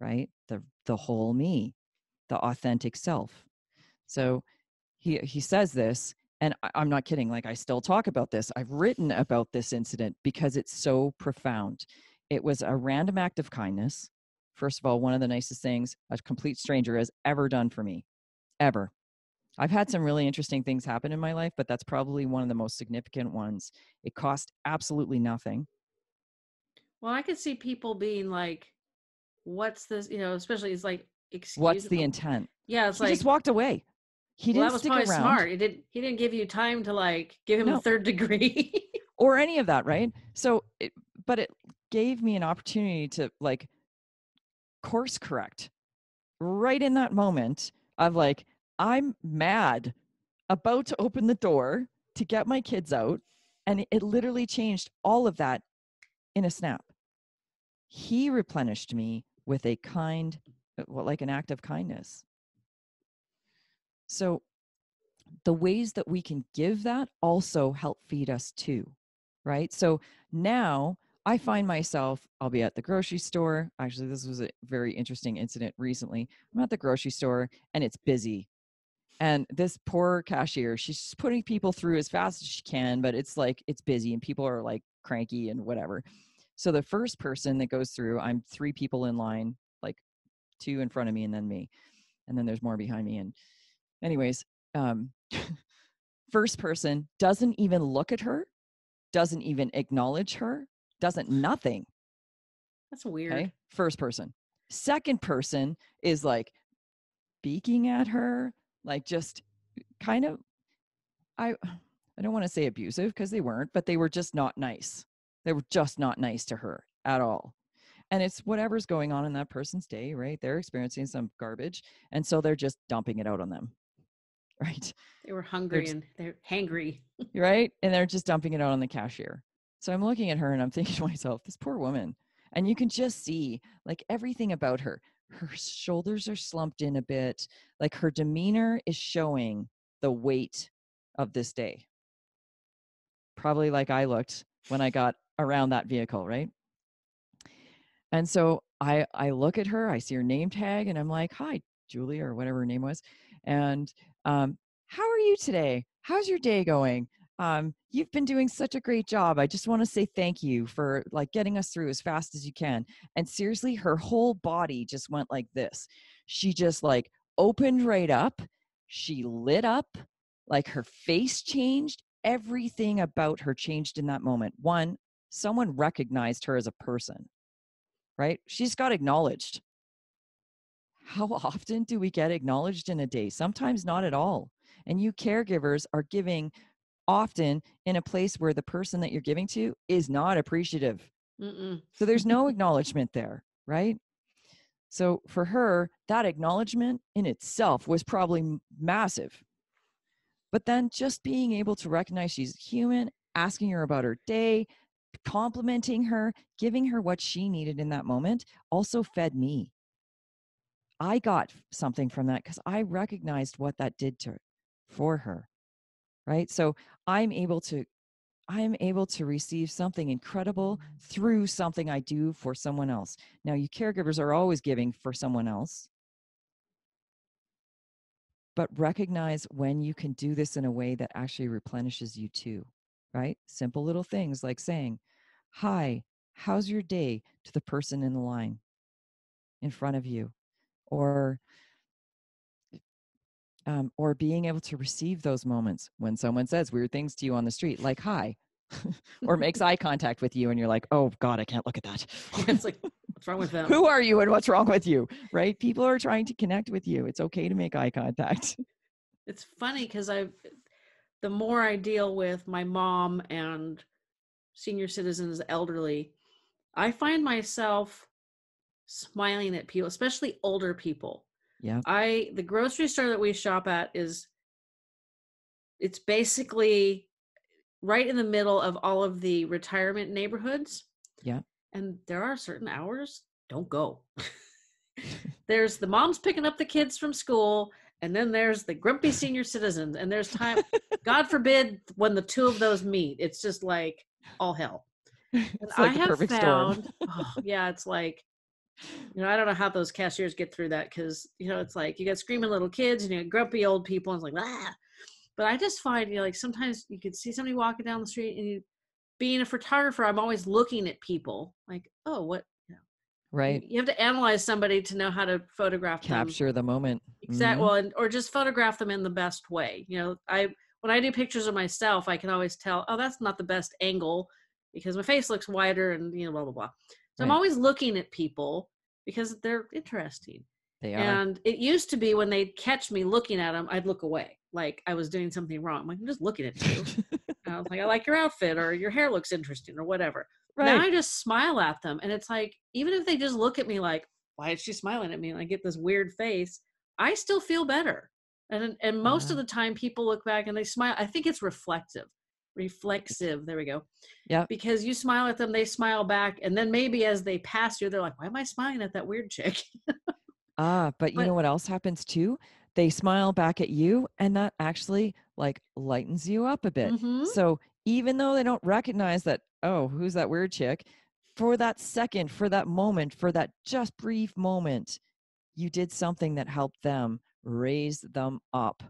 Right? The the whole me, the authentic self. So he he says this and I, i'm not kidding like i still talk about this i've written about this incident because it's so profound. It was a random act of kindness. First of all one of the nicest things a complete stranger has ever done for me ever. I've had some really interesting things happen in my life but that's probably one of the most significant ones. It cost absolutely nothing. Well, I could see people being like, "What's this?" You know, especially it's like, "Excuse what's the me." intent? Yeah, it's he like just walked away he well, didn't that was stick probably around smart. He didn't. He didn't give you time to like give him No. a third degree. or any of that right so it, but it gave me an opportunity to like course correct right in that moment of like i'm mad about to open the door to get my kids out and it literally changed all of that in a snap he replenished me with a kind uh, well, like an act of kindness so the ways that we can give that also help feed us too right? So now i find myself i'll be at the grocery store actually this was a very interesting incident recently i'm at the grocery store and it's busy and this poor cashier she's putting people through as fast as she can but it's like it's busy and people are like cranky and whatever. So the first person that goes through i'm three people in line like two in front of me and then me and then there's more behind me and anyways um first person doesn't even look at her doesn't even acknowledge her doesn't nothing. That's weird. okay? First person. Second person is like speaking at her like just kind of i i don't want to say abusive because they weren't but they were just not nice. They were just not nice to her at all. And it's whatever's going on in that person's day right? They're experiencing some garbage and so they're just dumping it out on them right They were hungry just- and they're hangry. right? And they're just dumping it out on the cashier. So I'm looking at her and I'm thinking to myself, this poor woman. And you can just see like everything about her. Her shoulders are slumped in a bit, like her demeanor is showing the weight of this day. Probably like I looked when I got around that vehicle, right? And so I I look at her, I see her name tag, and I'm like, "Hi, Julie, or whatever her name was." And um, how are you today? How's your day going? Um, you've been doing such a great job. I just want to say thank you for like getting us through as fast as you can. And seriously, her whole body just went like this. She just like opened right up. She lit up, like her face changed. Everything about her changed in that moment. One, someone recognized her as a person, right? She's got acknowledged. How often do we get acknowledged in a day? Sometimes not at all. And you caregivers are giving often in a place where the person that you're giving to is not appreciative. Mm-mm. So there's no acknowledgement there, right? So for her, that acknowledgement in itself was probably massive. But then just being able to recognize she's human, asking her about her day, complimenting her, giving her what she needed in that moment also fed me. I got something from that because I recognized what that did to for her. Right? So I'm able to I'm able to receive something incredible mm-hmm. through something I do for someone else. Now, you caregivers are always giving for someone else. but recognize when you can do this in a way that actually replenishes you too, right? Simple little things like saying, Hi, how's your day to the person in the line in front of you? Or um, or being able to receive those moments when someone says weird things to you on the street, like hi, or makes eye contact with you, and you're like, oh God, I can't look at that. it's like, what's wrong with them? Who are you and what's wrong with you? Right? People are trying to connect with you. It's okay to make eye contact. It's funny because I've, the more I deal with my mom and senior citizens, elderly, I find myself smiling at people, especially older people. Yeah. I the grocery store that we shop at is it's basically right in the middle of all of the retirement neighborhoods. Yeah. And there are certain hours don't go. there's the moms picking up the kids from school and then there's the grumpy senior citizens and there's time god forbid when the two of those meet it's just like all hell like I have found, oh, yeah, it's like, you know, I don't know how those cashiers get through that because, you know, it's like you got screaming little kids and you got grumpy old people, and it's like, ah. But I just find, you know, like sometimes you could see somebody walking down the street and you, being a photographer, I'm always looking at people like, oh, what? You, know, Right. you have to analyze somebody to know how to photograph them. Capture the moment. Exactly. Mhm. Well, and, or just photograph them in the best way. You know, I when I do pictures of myself, I can always tell, oh, that's not the best angle because my face looks wider and you know blah blah blah. So I'm always looking at people because they're interesting. They are. And it used to be when they'd catch me looking at them, I'd look away, like I was doing something wrong. I'm like, I'm just looking at you. I was like, I like your outfit, or your hair looks interesting, or whatever. Right. Now. I just smile at them, and it's like, even if they just look at me like, why is she smiling at me? And I get this weird face, I still feel better. And and most of Uh-huh. the time, people look back and they smile. I think it's reflective, reflexive. There we go. Yeah. Because you smile at them, they smile back, and then maybe as they pass you, they're like, why am I smiling at that weird chick? Ah, but you But- know what else happens too? They smile back at you, and that actually like lightens you up a bit. Mhm. So even though they don't recognize that, oh, who's that weird chick? For that second, for that moment, for that just brief moment, you did something that helped them raise them up.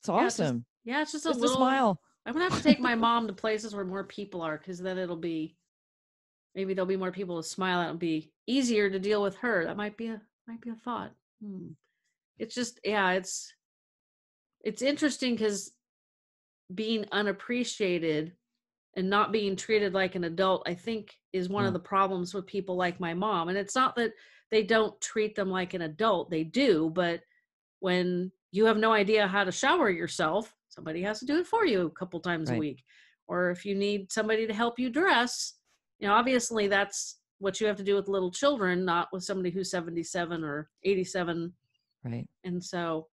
It's Yeah, it's just awesome. Yeah, it's just a Just a little. smile. I'm gonna have to take my mom to places where more people are, because then it'll be maybe there'll be more people to smile at. It'll be easier to deal with her. That might be a might be a thought. Hmm. It's just yeah, it's it's interesting because being unappreciated and not being treated like an adult, I think, is one Yeah. of the problems with people like my mom. And it's not that they don't treat them like an adult; they do, but when you have no idea how to shower yourself, somebody has to do it for you a couple times a week. Or if you need somebody to help you dress, you know, obviously that's what you have to do with little children, not with somebody who's 77 or 87. Right. And so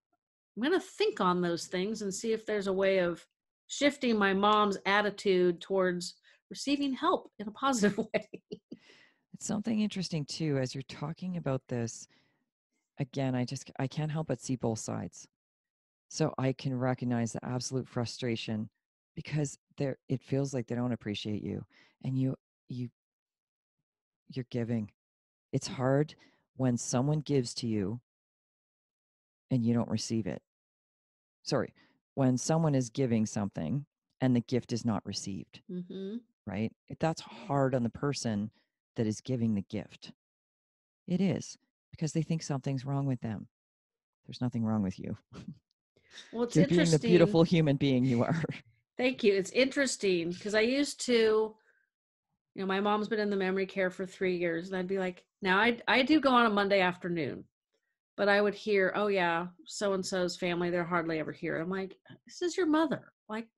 I'm going to think on those things and see if there's a way of shifting my mom's attitude towards receiving help in a positive way. It's something interesting too as you're talking about this. Again, I just I can't help but see both sides. So I can recognize the absolute frustration because there it feels like they don't appreciate you and you you you're giving. It's hard when someone gives to you and you don't receive it. Sorry, when someone is giving something and the gift is not received hmm right? That's hard on the person that is giving the gift. It is because they think something's wrong with them. There's nothing wrong with you. Well, it's You're being interesting. the beautiful human being you are. Thank you. It's interesting because I used to, you know, my mom's been in the memory care for three years, and I'd be like, now I I do go on a Monday afternoon, but I would hear, oh yeah, so and so's family, they're hardly ever here. I'm like, this is your mother. Like,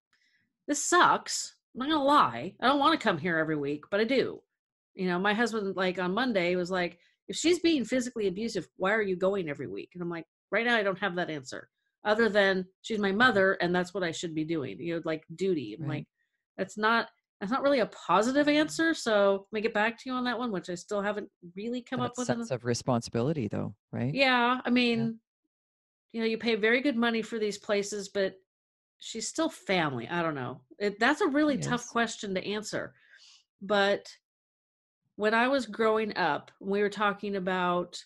this sucks. I'm not gonna lie. I don't want to come here every week, but I do. You know, my husband, like on Monday, was like, if she's being physically abusive, why are you going every week? And I'm like, right now, I don't have that answer other than she's my mother and that's what I should be doing. You know, like duty. I'm Right. like, that's not that's not really a positive answer. So let me get back to you on that one, which I still haven't really come that up with. sense of responsibility, though, right? yeah, I mean, you know, you pay very good money for these places, but she's still family. I don't know. It, that's a really tough question to answer. But when I was growing up, we were talking about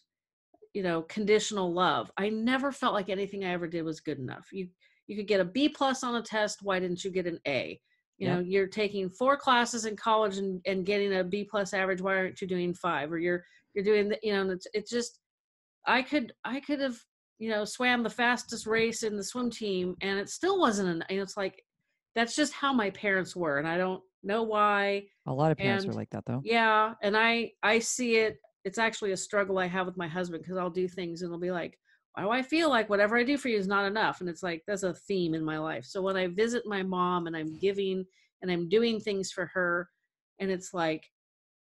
you know conditional love i never felt like anything i ever did was good enough. You you could get a b plus on a test why didn't you get an a? You know you're taking four classes in college and, and getting a b plus average why aren't you doing five? Or you're you're doing the, you know it's, it's just i could i could have you know swam the fastest race in the swim team and it still wasn't an you know, it's like that's just how my parents were and i don't know why A lot of parents And- are like that though. yeah and i i see it it's actually a struggle i have with my husband because i'll do things and it'll be like why do i feel like whatever i do for you is not enough? And it's like that's a theme in my life. So when i visit my mom and i'm giving and i'm doing things for her and it's like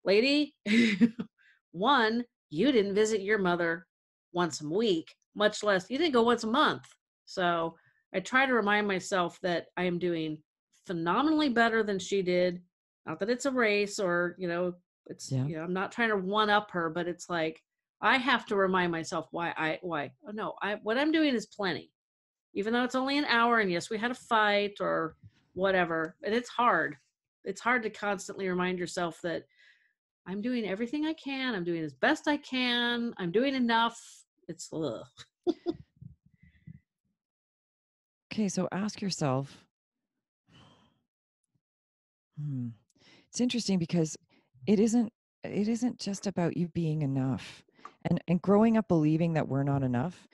lady one you didn't visit your mother once a week much less you didn't go once a month. So i try to remind myself that i am doing phenomenally better than she did. Not that it's a race or you know it's Yeah. you know i'm not trying to one up her but it's like i have to remind myself why i why oh no i what i'm doing is plenty even though it's only an hour and yes we had a fight or whatever and it's hard it's hard to constantly remind yourself that i'm doing everything i can i'm doing as best i can i'm doing enough it's ugh. Okay, so ask yourself. Hmm. It's interesting because it isn't it isn't just about you being enough. And and growing up believing that we're not enough.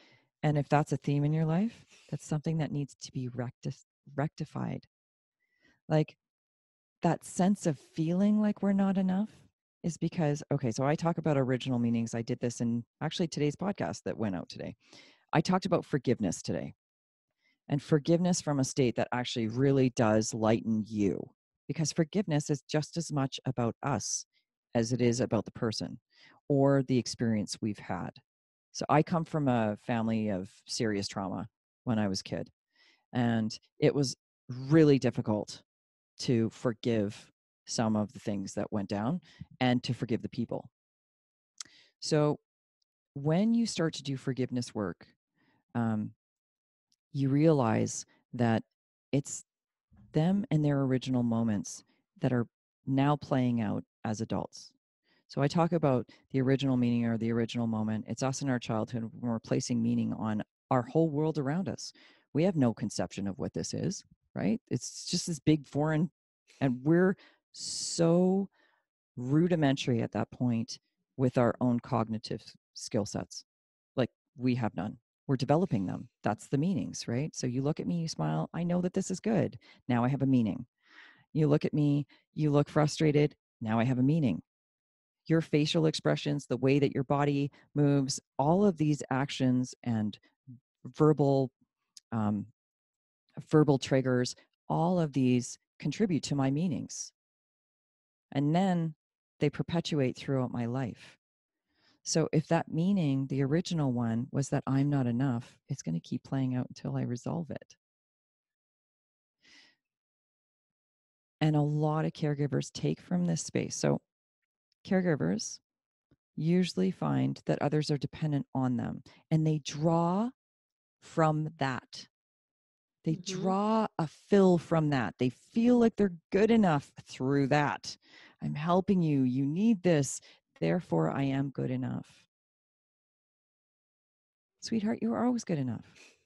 And if that's a theme in your life, that's something that needs to be recti- rectified. Like that sense of feeling like we're not enough is because okay, so I talk about original meanings. I did this in actually today's podcast that went out today. I talked about forgiveness today and forgiveness from a state that actually really does lighten you because forgiveness is just as much about us as it is about the person or the experience we've had. So i come from a family of serious trauma when i was kid and it was really difficult to forgive some of the things that went down and to forgive the people. So when you start to do forgiveness work um, you realize that it's them and their original moments that are now playing out as adults. So I talk about the original meaning or the original moment. It's us in our childhood when we're placing meaning on our whole world around us. We have no conception of what this is, right? It's just this big foreign, and we're so rudimentary at that point with our own cognitive skill sets. Like we have none we're developing them. That's the meanings, right? So you look at me, you smile, I know that this is good. Now I have a meaning. You look at me, you look frustrated, now I have a meaning. Your facial expressions, the way that your body moves, all of these actions and verbal um, verbal triggers, all of these contribute to my meanings. And then they perpetuate throughout my life. So if that meaning, the original one, was that I'm not enough, it's going to keep playing out until I resolve it. And a lot of caregivers take from this space. So caregivers usually find that others are dependent on them and they draw from that. They Mhm. draw a fill from that. They feel like they're good enough through that. I'm helping you. You need this. Therefore, I am good enough. Sweetheart, you are always good enough.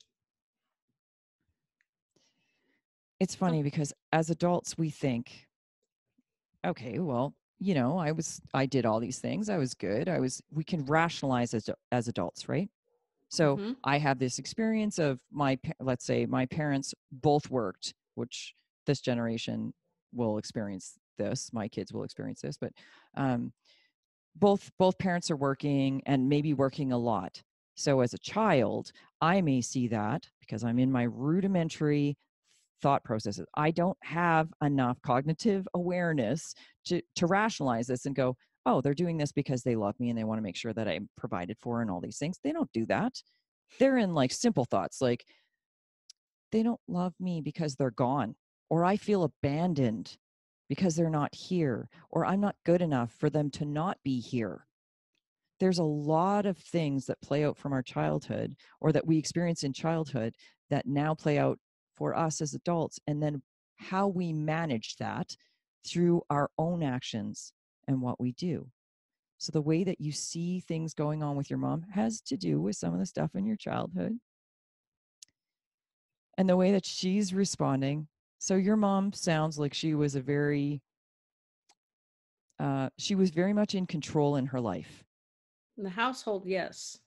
It's funny because as adults, we think, okay, well, you know, I was, I did all these things. I was good. I was, we can rationalize as, as adults, right? So Mhm. I have this experience of my, let's say my parents both worked, which this generation will experience this. My kids will experience this, but um, both both parents are working and maybe working a lot. So as a child, I may see that because I'm in my rudimentary thought processes. I don't have enough cognitive awareness to to rationalize this and go, "Oh, they're doing this because they love me and they want to make sure that I'm provided for and all these things." They don't do that. They're in like simple thoughts like they don't love me because they're gone or I feel abandoned because they're not here or I'm not good enough for them to not be here there's a lot of things that play out from our childhood or that we experience in childhood that now play out for us as adults and then how we manage that through our own actions and what we do So the way that you see things going on with your mom has to do with some of the stuff in your childhood. And the way that she's responding. So your mom sounds like she was a very uh, she was very much in control in her life. In the household, yes.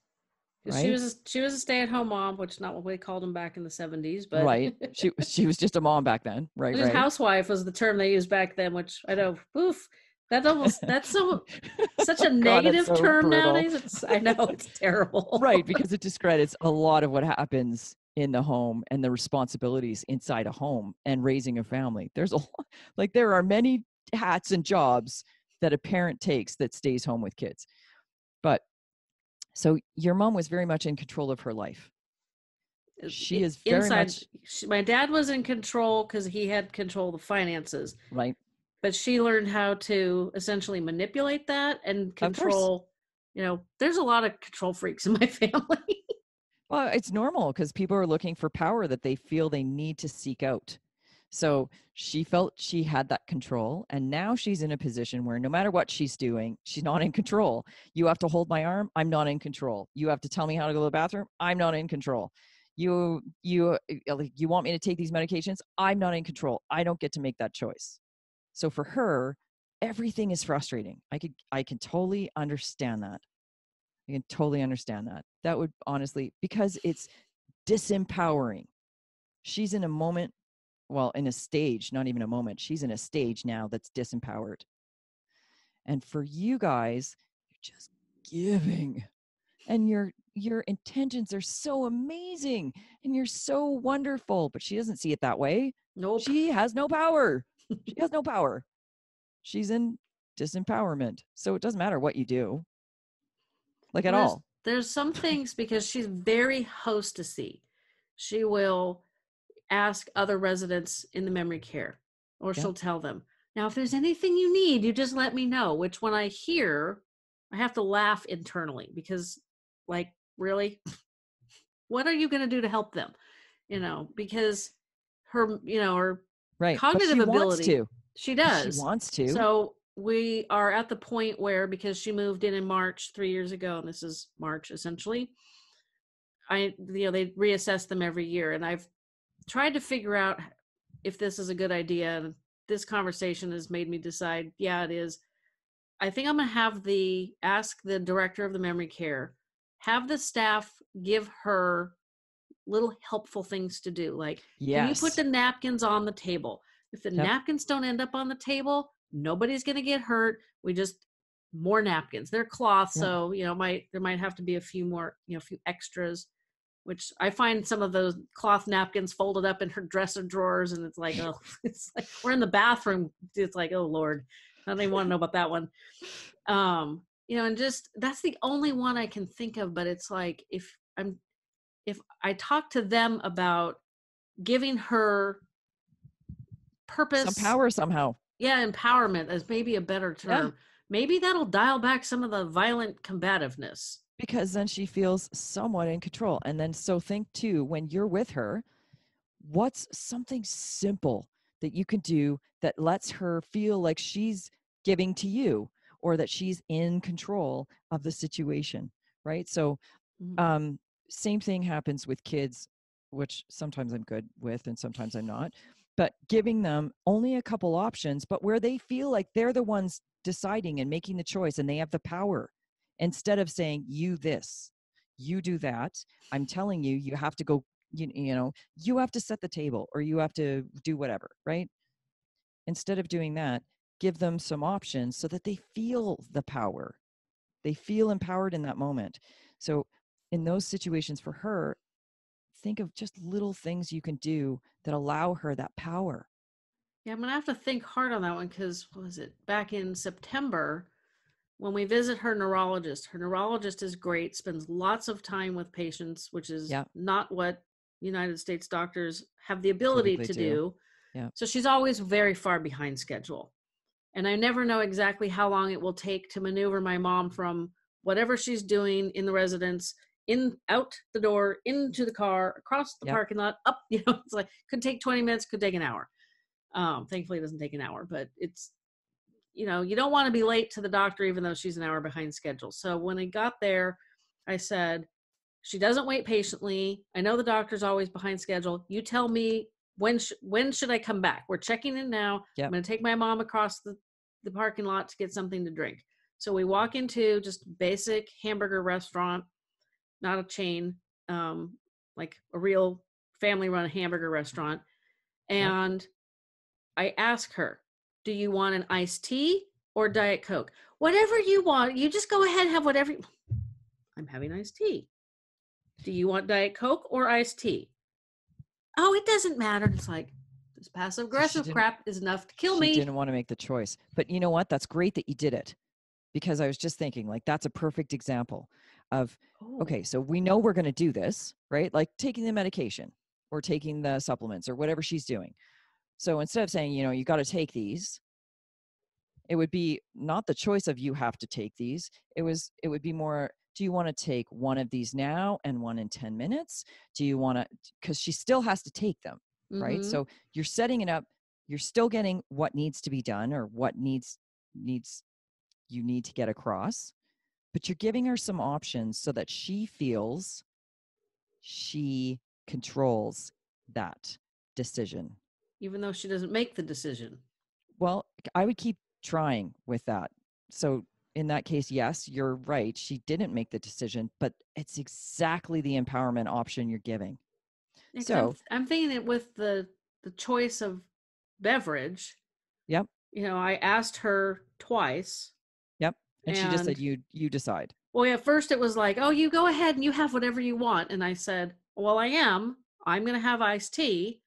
Right. She was a, she was a stay at home mom, which is not what we called them back in the seventies, but right. She she was just a mom back then. Right. Right. housewife was the term they used back then, which I know, oof, that almost that's so such a Oh, God, negative so term brutal. nowadays. It's I know it's terrible. right because it discredits a lot of what happens in the home and the responsibilities inside a home and raising a family. There's a lot like there are many hats and jobs that a parent takes that stays home with kids. But so your mom was very much in control of her life. Uh, she is very much- she- my dad was in control because he had control of the finances, right. But she learned how to essentially manipulate that and control. You know, there's a lot of control freaks in my family. Well, it's normal because people are looking for power that they feel they need to seek out. So she felt she had that control. And now she's in a position where no matter what she's doing, she's not in control. You have to hold my arm. I'm not in control. You have to tell me how to go to the bathroom. I'm not in control. You, you, uh, you want me to take these medications? I'm not in control. I don't get to make that choice. So for her, everything is frustrating. I could, I can totally understand that. I can totally understand that. That would honestly, because it's disempowering. She's in a moment, well, in a stage, not even a moment. She's in a stage now that's disempowered. And for you guys, you're just giving. And your your intentions are so amazing and you're so wonderful, but she doesn't see it that way. Nope. She has no power. She has no power. She's in disempowerment. So it doesn't matter what you do. Like at all. There's some things because she's very hostessy. She will ask other residents in the memory care, or Yeah. she'll tell them, "Now, if there's anything you need, you just let me know." Which, when I hear, I have to laugh internally because, like, really, what are you going to do to help them? You know, because her, you know, her Right. cognitive she wants ability to. she does. She wants to. So we are at the point where because she moved in in March three years ago, and this is March essentially. I you know they reassess them every year, and I've tried to figure out if this is a good idea. And this conversation has made me decide, yeah, it is. I think I'm gonna have the ask the director of the memory care, have the staff give her little helpful things to do, like yes. can you put the napkins on the table? If the Yep. napkins don't end up on the table, nobody's going to get hurt. We just more napkins. They're cloth, Yeah. so you know, might there might have to be a few more, you know, a few extras. Which I find some of those cloth napkins folded up in her dresser drawers, and it's like, oh, it's like we're in the bathroom. It's like, oh Lord, I don't even want to know about that one. Um, you know, and just that's the only one I can think of. But it's like if I'm if I talk to them about giving her purpose, some power somehow. Yeah, empowerment is maybe a better Yeah. term. Maybe that'll dial back some of the violent combativeness. because then she feels somewhat in control. And then, so think too, when you're with her, what's something simple that you can do that lets her feel like she's giving to you or that she's in control of the situation, right? So, Mhm. um, same thing happens with kids, which sometimes I'm good with and sometimes I'm not. But giving them only a couple options, but where they feel like they're the ones deciding and making the choice and they have the power instead of saying you this you do that. I'm telling you you have to go you, you know you have to set the table or you have to do whatever right? Instead of doing that give them some options so that they feel the power. They feel empowered in that moment. So in those situations for her think of just little things you can do that allow her that power Yeah, I'm gonna have to think hard on that one because what was it back in September when we visit her neurologist? Her neurologist is great, spends lots of time with patients, which is Yeah. not what United States doctors have the ability Typically to do. do. Yeah. So she's always very far behind schedule. And I never know exactly how long it will take to maneuver my mom from whatever she's doing in the residence in out the door into the car across the Yep. parking lot up you know it's like could take 20 minutes could take an hour um thankfully it doesn't take an hour but it's you know, you don't want to be late to the doctor, even though she's an hour behind schedule. So when I got there, I said, she doesn't wait patiently. I know the doctor's always behind schedule. You tell me when sh- when should I come back? We're checking in now. Yep. I'm going to take my mom across the, the parking lot to get something to drink. So we walk into just basic hamburger restaurant, not a chain, um, like a real family run hamburger restaurant. Yep. And I ask her, do you want an iced tea or Diet Coke? Whatever you want. You just go ahead and have whatever. You... I'm having iced tea. Do you want Diet Coke or iced tea? Oh, it doesn't matter. It's like this passive aggressive crap is enough to kill she me. didn't want to make the choice. But you know what? That's great that you did it. Because I was just thinking, like, that's a perfect example of Oh, okay, so we know we're going to do this, right? Like taking the medication or taking the supplements or whatever she's doing. So instead of saying, you know, you got to take these, it would be not the choice of you have to take these. It was, it would be more, do you want to take one of these now and one in 10 minutes? Do you want to, because she still has to take them, right? mhm. So you're setting it up, you're still getting what needs to be done or what needs, needs, you need to get across but you're giving her some options so that she feels she controls that decision. even though she doesn't make the decision. Well, I would keep trying with that. So, in that case, yes, you're right. She didn't make the decision, but it's exactly the empowerment option you're giving. So- I'm, I'm thinking it with the the choice of beverage. Yep. You know, I asked her twice. And, she just said, "You, you decide." Well, at first it was like, "Oh, you go ahead and you have whatever you want," and I said, "Well, I am. I'm going to have iced tea.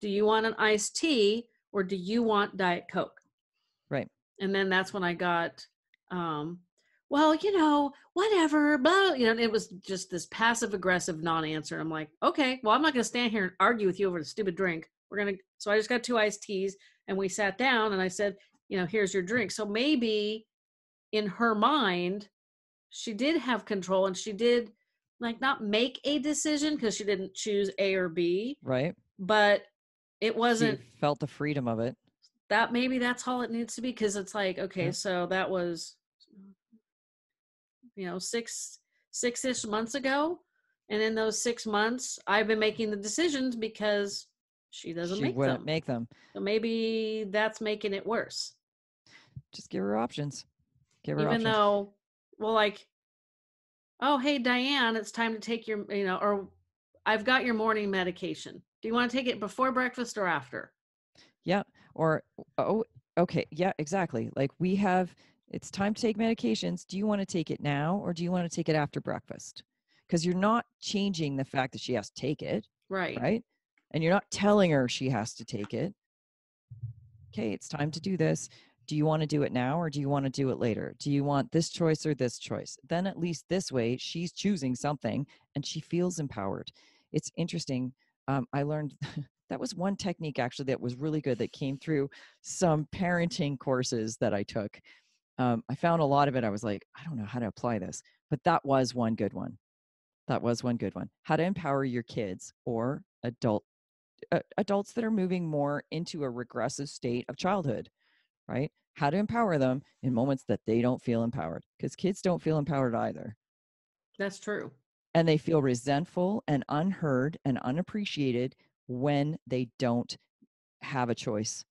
Do you want an iced tea or do you want Diet Coke?" Right. And then that's when I got, um, well, you know, whatever. Blah. You know, it was just this passive aggressive non-answer. I'm like, okay, well, I'm not going to stand here and argue with you over the stupid drink. We're gonna. So I just got two iced teas, and we sat down, and I said, you know, here's your drink. So maybe in her mind, she did have control, and she did like not make a decision because she didn't choose A or B, Right? but it wasn't she felt the freedom of it. that maybe that's all it needs to be because it's like okay Yeah. so that was you know six six-ish months ago and in those six months i've been making the decisions because she doesn't she make wouldn't them make them. so maybe that's making it worse Just give her options. Give her even options. though well like oh hey diane it's time to take your you know or i've got your morning medication do you want to take it before breakfast or after Yeah. Or, oh, okay. Yeah, exactly. Like we have, it's time to take medications. Do you want to take it now or do you want to take it after breakfast? Because you're not changing the fact that she has to take it, right right? And you're not telling her she has to take it. Okay, it's time to do this. Do you want to do it now or do you want to do it later? Do you want this choice or this choice? Then at least this way, she's choosing something and she feels empowered. It's interesting. Um, I learned that was one technique actually that was really good that came through some parenting courses that I took. Um, I found a lot of it. I was like, I don't know how to apply this, but that was one good one. That was one good one. How to empower your kids or adult uh, adults that are moving more into a regressive state of childhood, right? How to empower them in moments that they don't feel empowered because kids don't feel empowered either. that's true And they feel resentful and unheard and unappreciated when they don't have a choice.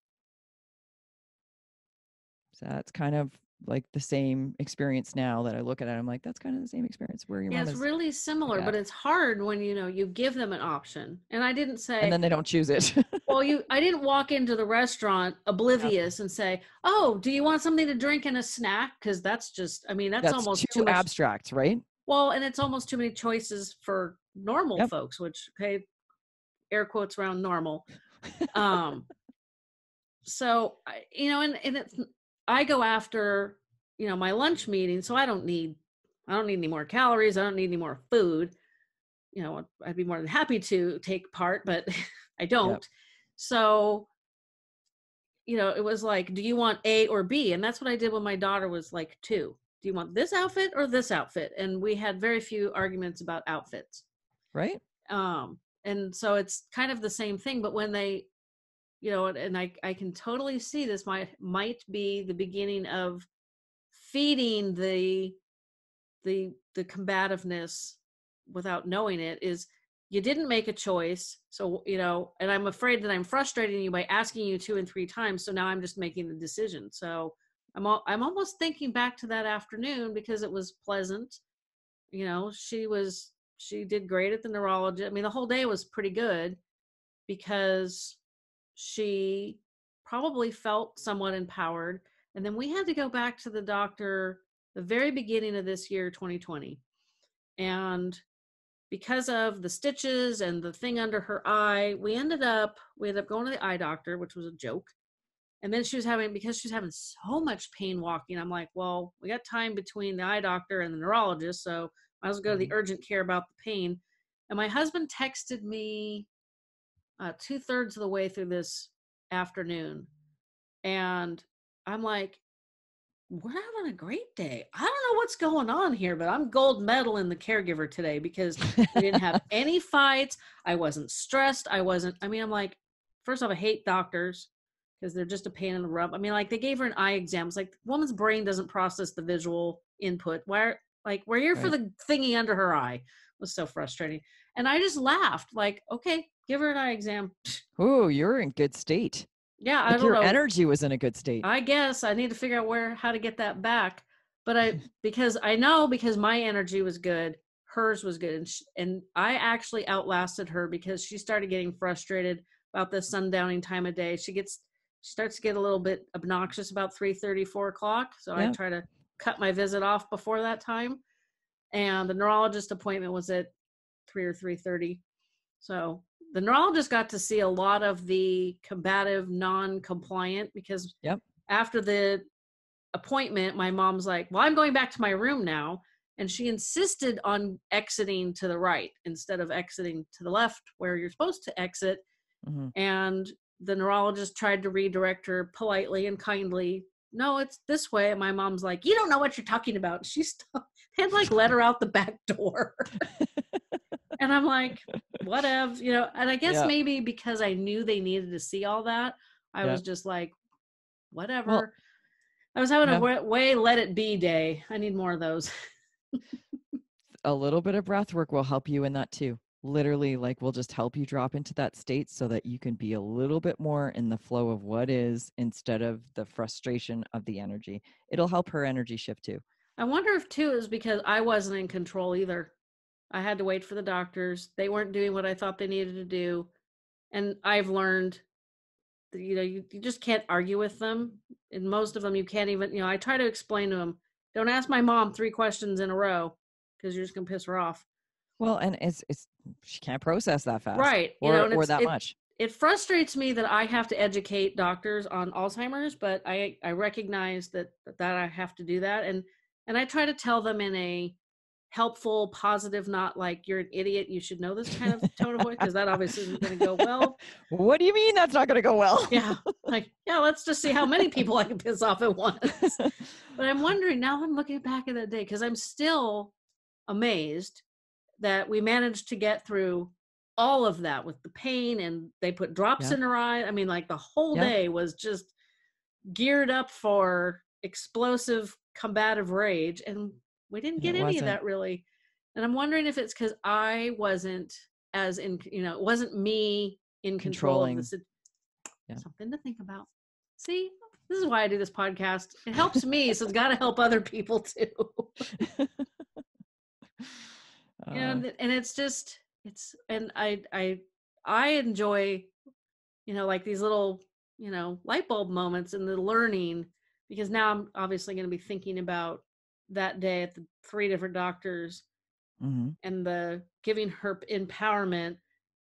So that's kind of like the same experience now that I look at it. I'm like, that's kind of the same experience where your yeah it's really similar at. but it's hard when you know you give them an option and i didn't say and then they don't choose it. well you i didn't walk into the restaurant oblivious and say oh do you want something to drink and a snack because that's just i mean that's, that's almost too too much abstract, right? well and it's almost too many choices for normal Yep. folks which okay air quotes around normal um so you know and, and it's i go after you know my lunch meeting so i don't need i don't need any more calories i don't need any more food. You know i'd be more than happy to take part but i don't. So you know it was like do you want a or b? And that's what i did when my daughter was like two. Do you want this outfit or this outfit? And we had very few arguments about outfits. Right? um and so it's kind of the same thing but when they you know, and, I I can totally see this might might be the beginning of feeding the the the combativeness without knowing it is you didn't make a choice so you know and i'm afraid that i'm frustrating you by asking you two and three times so now i'm just making the decision. So i'm al- i'm almost thinking back to that afternoon because it was pleasant you know she was she did great at the neurology i mean the whole day was pretty good because she probably felt somewhat empowered and then we had to go back to the doctor the very beginning of this year 2020 and because of the stitches and the thing under her eye, we ended up we ended up going to the eye doctor, which was a joke. And then she was having because she was having so much pain walking. I'm like, well, we got time between the eye doctor and the neurologist, so I was go to the Mhm. urgent care about the pain. And my husband texted me uh, two thirds of the way through this afternoon, and I'm like, we're having a great day. I don't know what's going on here, but I'm gold medal in the caregiver today because we didn't have any fights. I wasn't stressed. I wasn't, I mean, I'm like, first off, I hate doctors because they're just a pain in the rump. I mean, like they gave her an eye exam. It's like the woman's brain doesn't process the visual input. Why, like, we're here for the thingy under her eye. It was so frustrating. And I just laughed, like, okay, give her an eye exam. Ooh, you're in good state. Yeah, I don't know your know. energy was in a good state. I guess I need to figure out where how to get that back. But I because I know because my energy was good, hers was good, and sh- and I actually outlasted her because she started getting frustrated about the sundowning time of day. She gets she starts to get a little bit obnoxious about 3 4 o'clock. So I try to cut my visit off before that time. And the neurologist appointment was at three or three thirty. So the neurologist got to see a lot of the combative, non-compliant because Yep. after the appointment, my mom's like, "Well, I'm going back to my room now," and she insisted on exiting to the right instead of exiting to the left where you're supposed to exit. Mhm. And the neurologist tried to redirect her politely and kindly. No, it's this way. And my mom's like, "You don't know what you're talking about." She stopped and like let her out the back door. and I'm like, whatever, you know. And I guess Yeah. maybe because I knew they needed to see all that, I Yeah. was just like, whatever. I was having a way, way let it be day. I need more of those. a little bit of breath work will help you in that too. Literally, like, will just help you drop into that state so that you can be a little bit more in the flow of what is instead of the frustration of the energy. It'll help her energy shift too. I wonder if too is because I wasn't in control either. I had to wait for the doctors. They weren't doing what I thought they needed to do. And I've learned that, you know, you, you just can't argue with them. And most of them, you can't even, you know, I try to explain to them, don't ask my mom three questions in a row because you're just going to piss her off. Well, and it's it's she can't process that fast, Right. You Or know, or that it- much. it frustrates me that I have to educate doctors on Alzheimer's, but I I recognize that that I have to do that, and and I try to tell them in a helpful, positive, not like you're an idiot, you should know this kind of tone of voice, because that obviously isn't going to go well. What do you mean that's not going to go well? Yeah, like yeah, let's just see how many people I can piss off at once. But I'm wondering now. I'm looking back at that day because I'm still amazed that we managed to get through all of that with the pain and they put drops Yeah. in her eye. I mean, like the whole Yeah. day was just geared up for explosive combative rage. And we didn't get any of that really. And I'm wondering if it's because I wasn't as in, you know, it wasn't me in control of sit- Yeah. Something to think about. See, this is why I do this podcast. It helps me, so it's got to help other people too. Uh, and and it's just it's and I I I enjoy, you know, like these little you know light bulb moments in the learning because now I'm obviously going to be thinking about that day at the three different doctors mhm. and the giving her empowerment,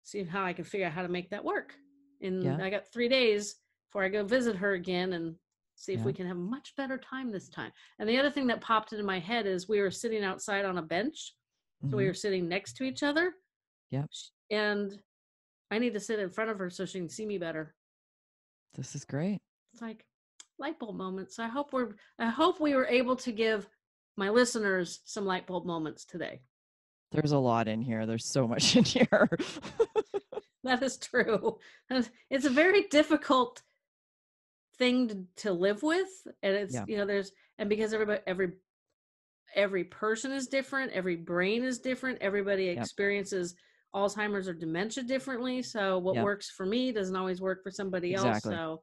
seeing how I can figure out how to make that work. And Yeah. I got three days before I go visit her again and see if Yeah. we can have a much better time this time. And the other thing that popped into my head is we were sitting outside on a bench. So we Mhm. were sitting next to each other. Yep. And I need to sit in front of her so she can see me better. This is great. It's like light bulb moments. I hope we're I hope we were able to give my listeners some light bulb moments today. There's a lot in here. There's so much in here. that is true. It's a very difficult thing to, to live with, and it's Yeah. you know there's and because everybody every every person is different, every brain is different, everybody Yep. experiences Alzheimer's or dementia differently. So what Yep. works for me doesn't always work for somebody Exactly. else. So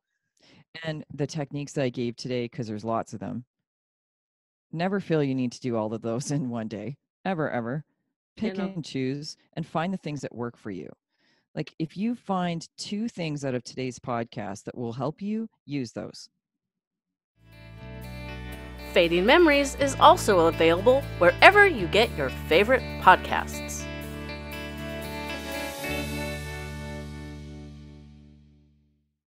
And the techniques that I gave today, because there's lots of them, never feel you need to do all of those in one day, ever, ever. Pick no. and choose and find the things that work for you. Like if you find two things out of today's podcast that will help you, use those. Fading Memories is also available wherever you get your favorite podcasts.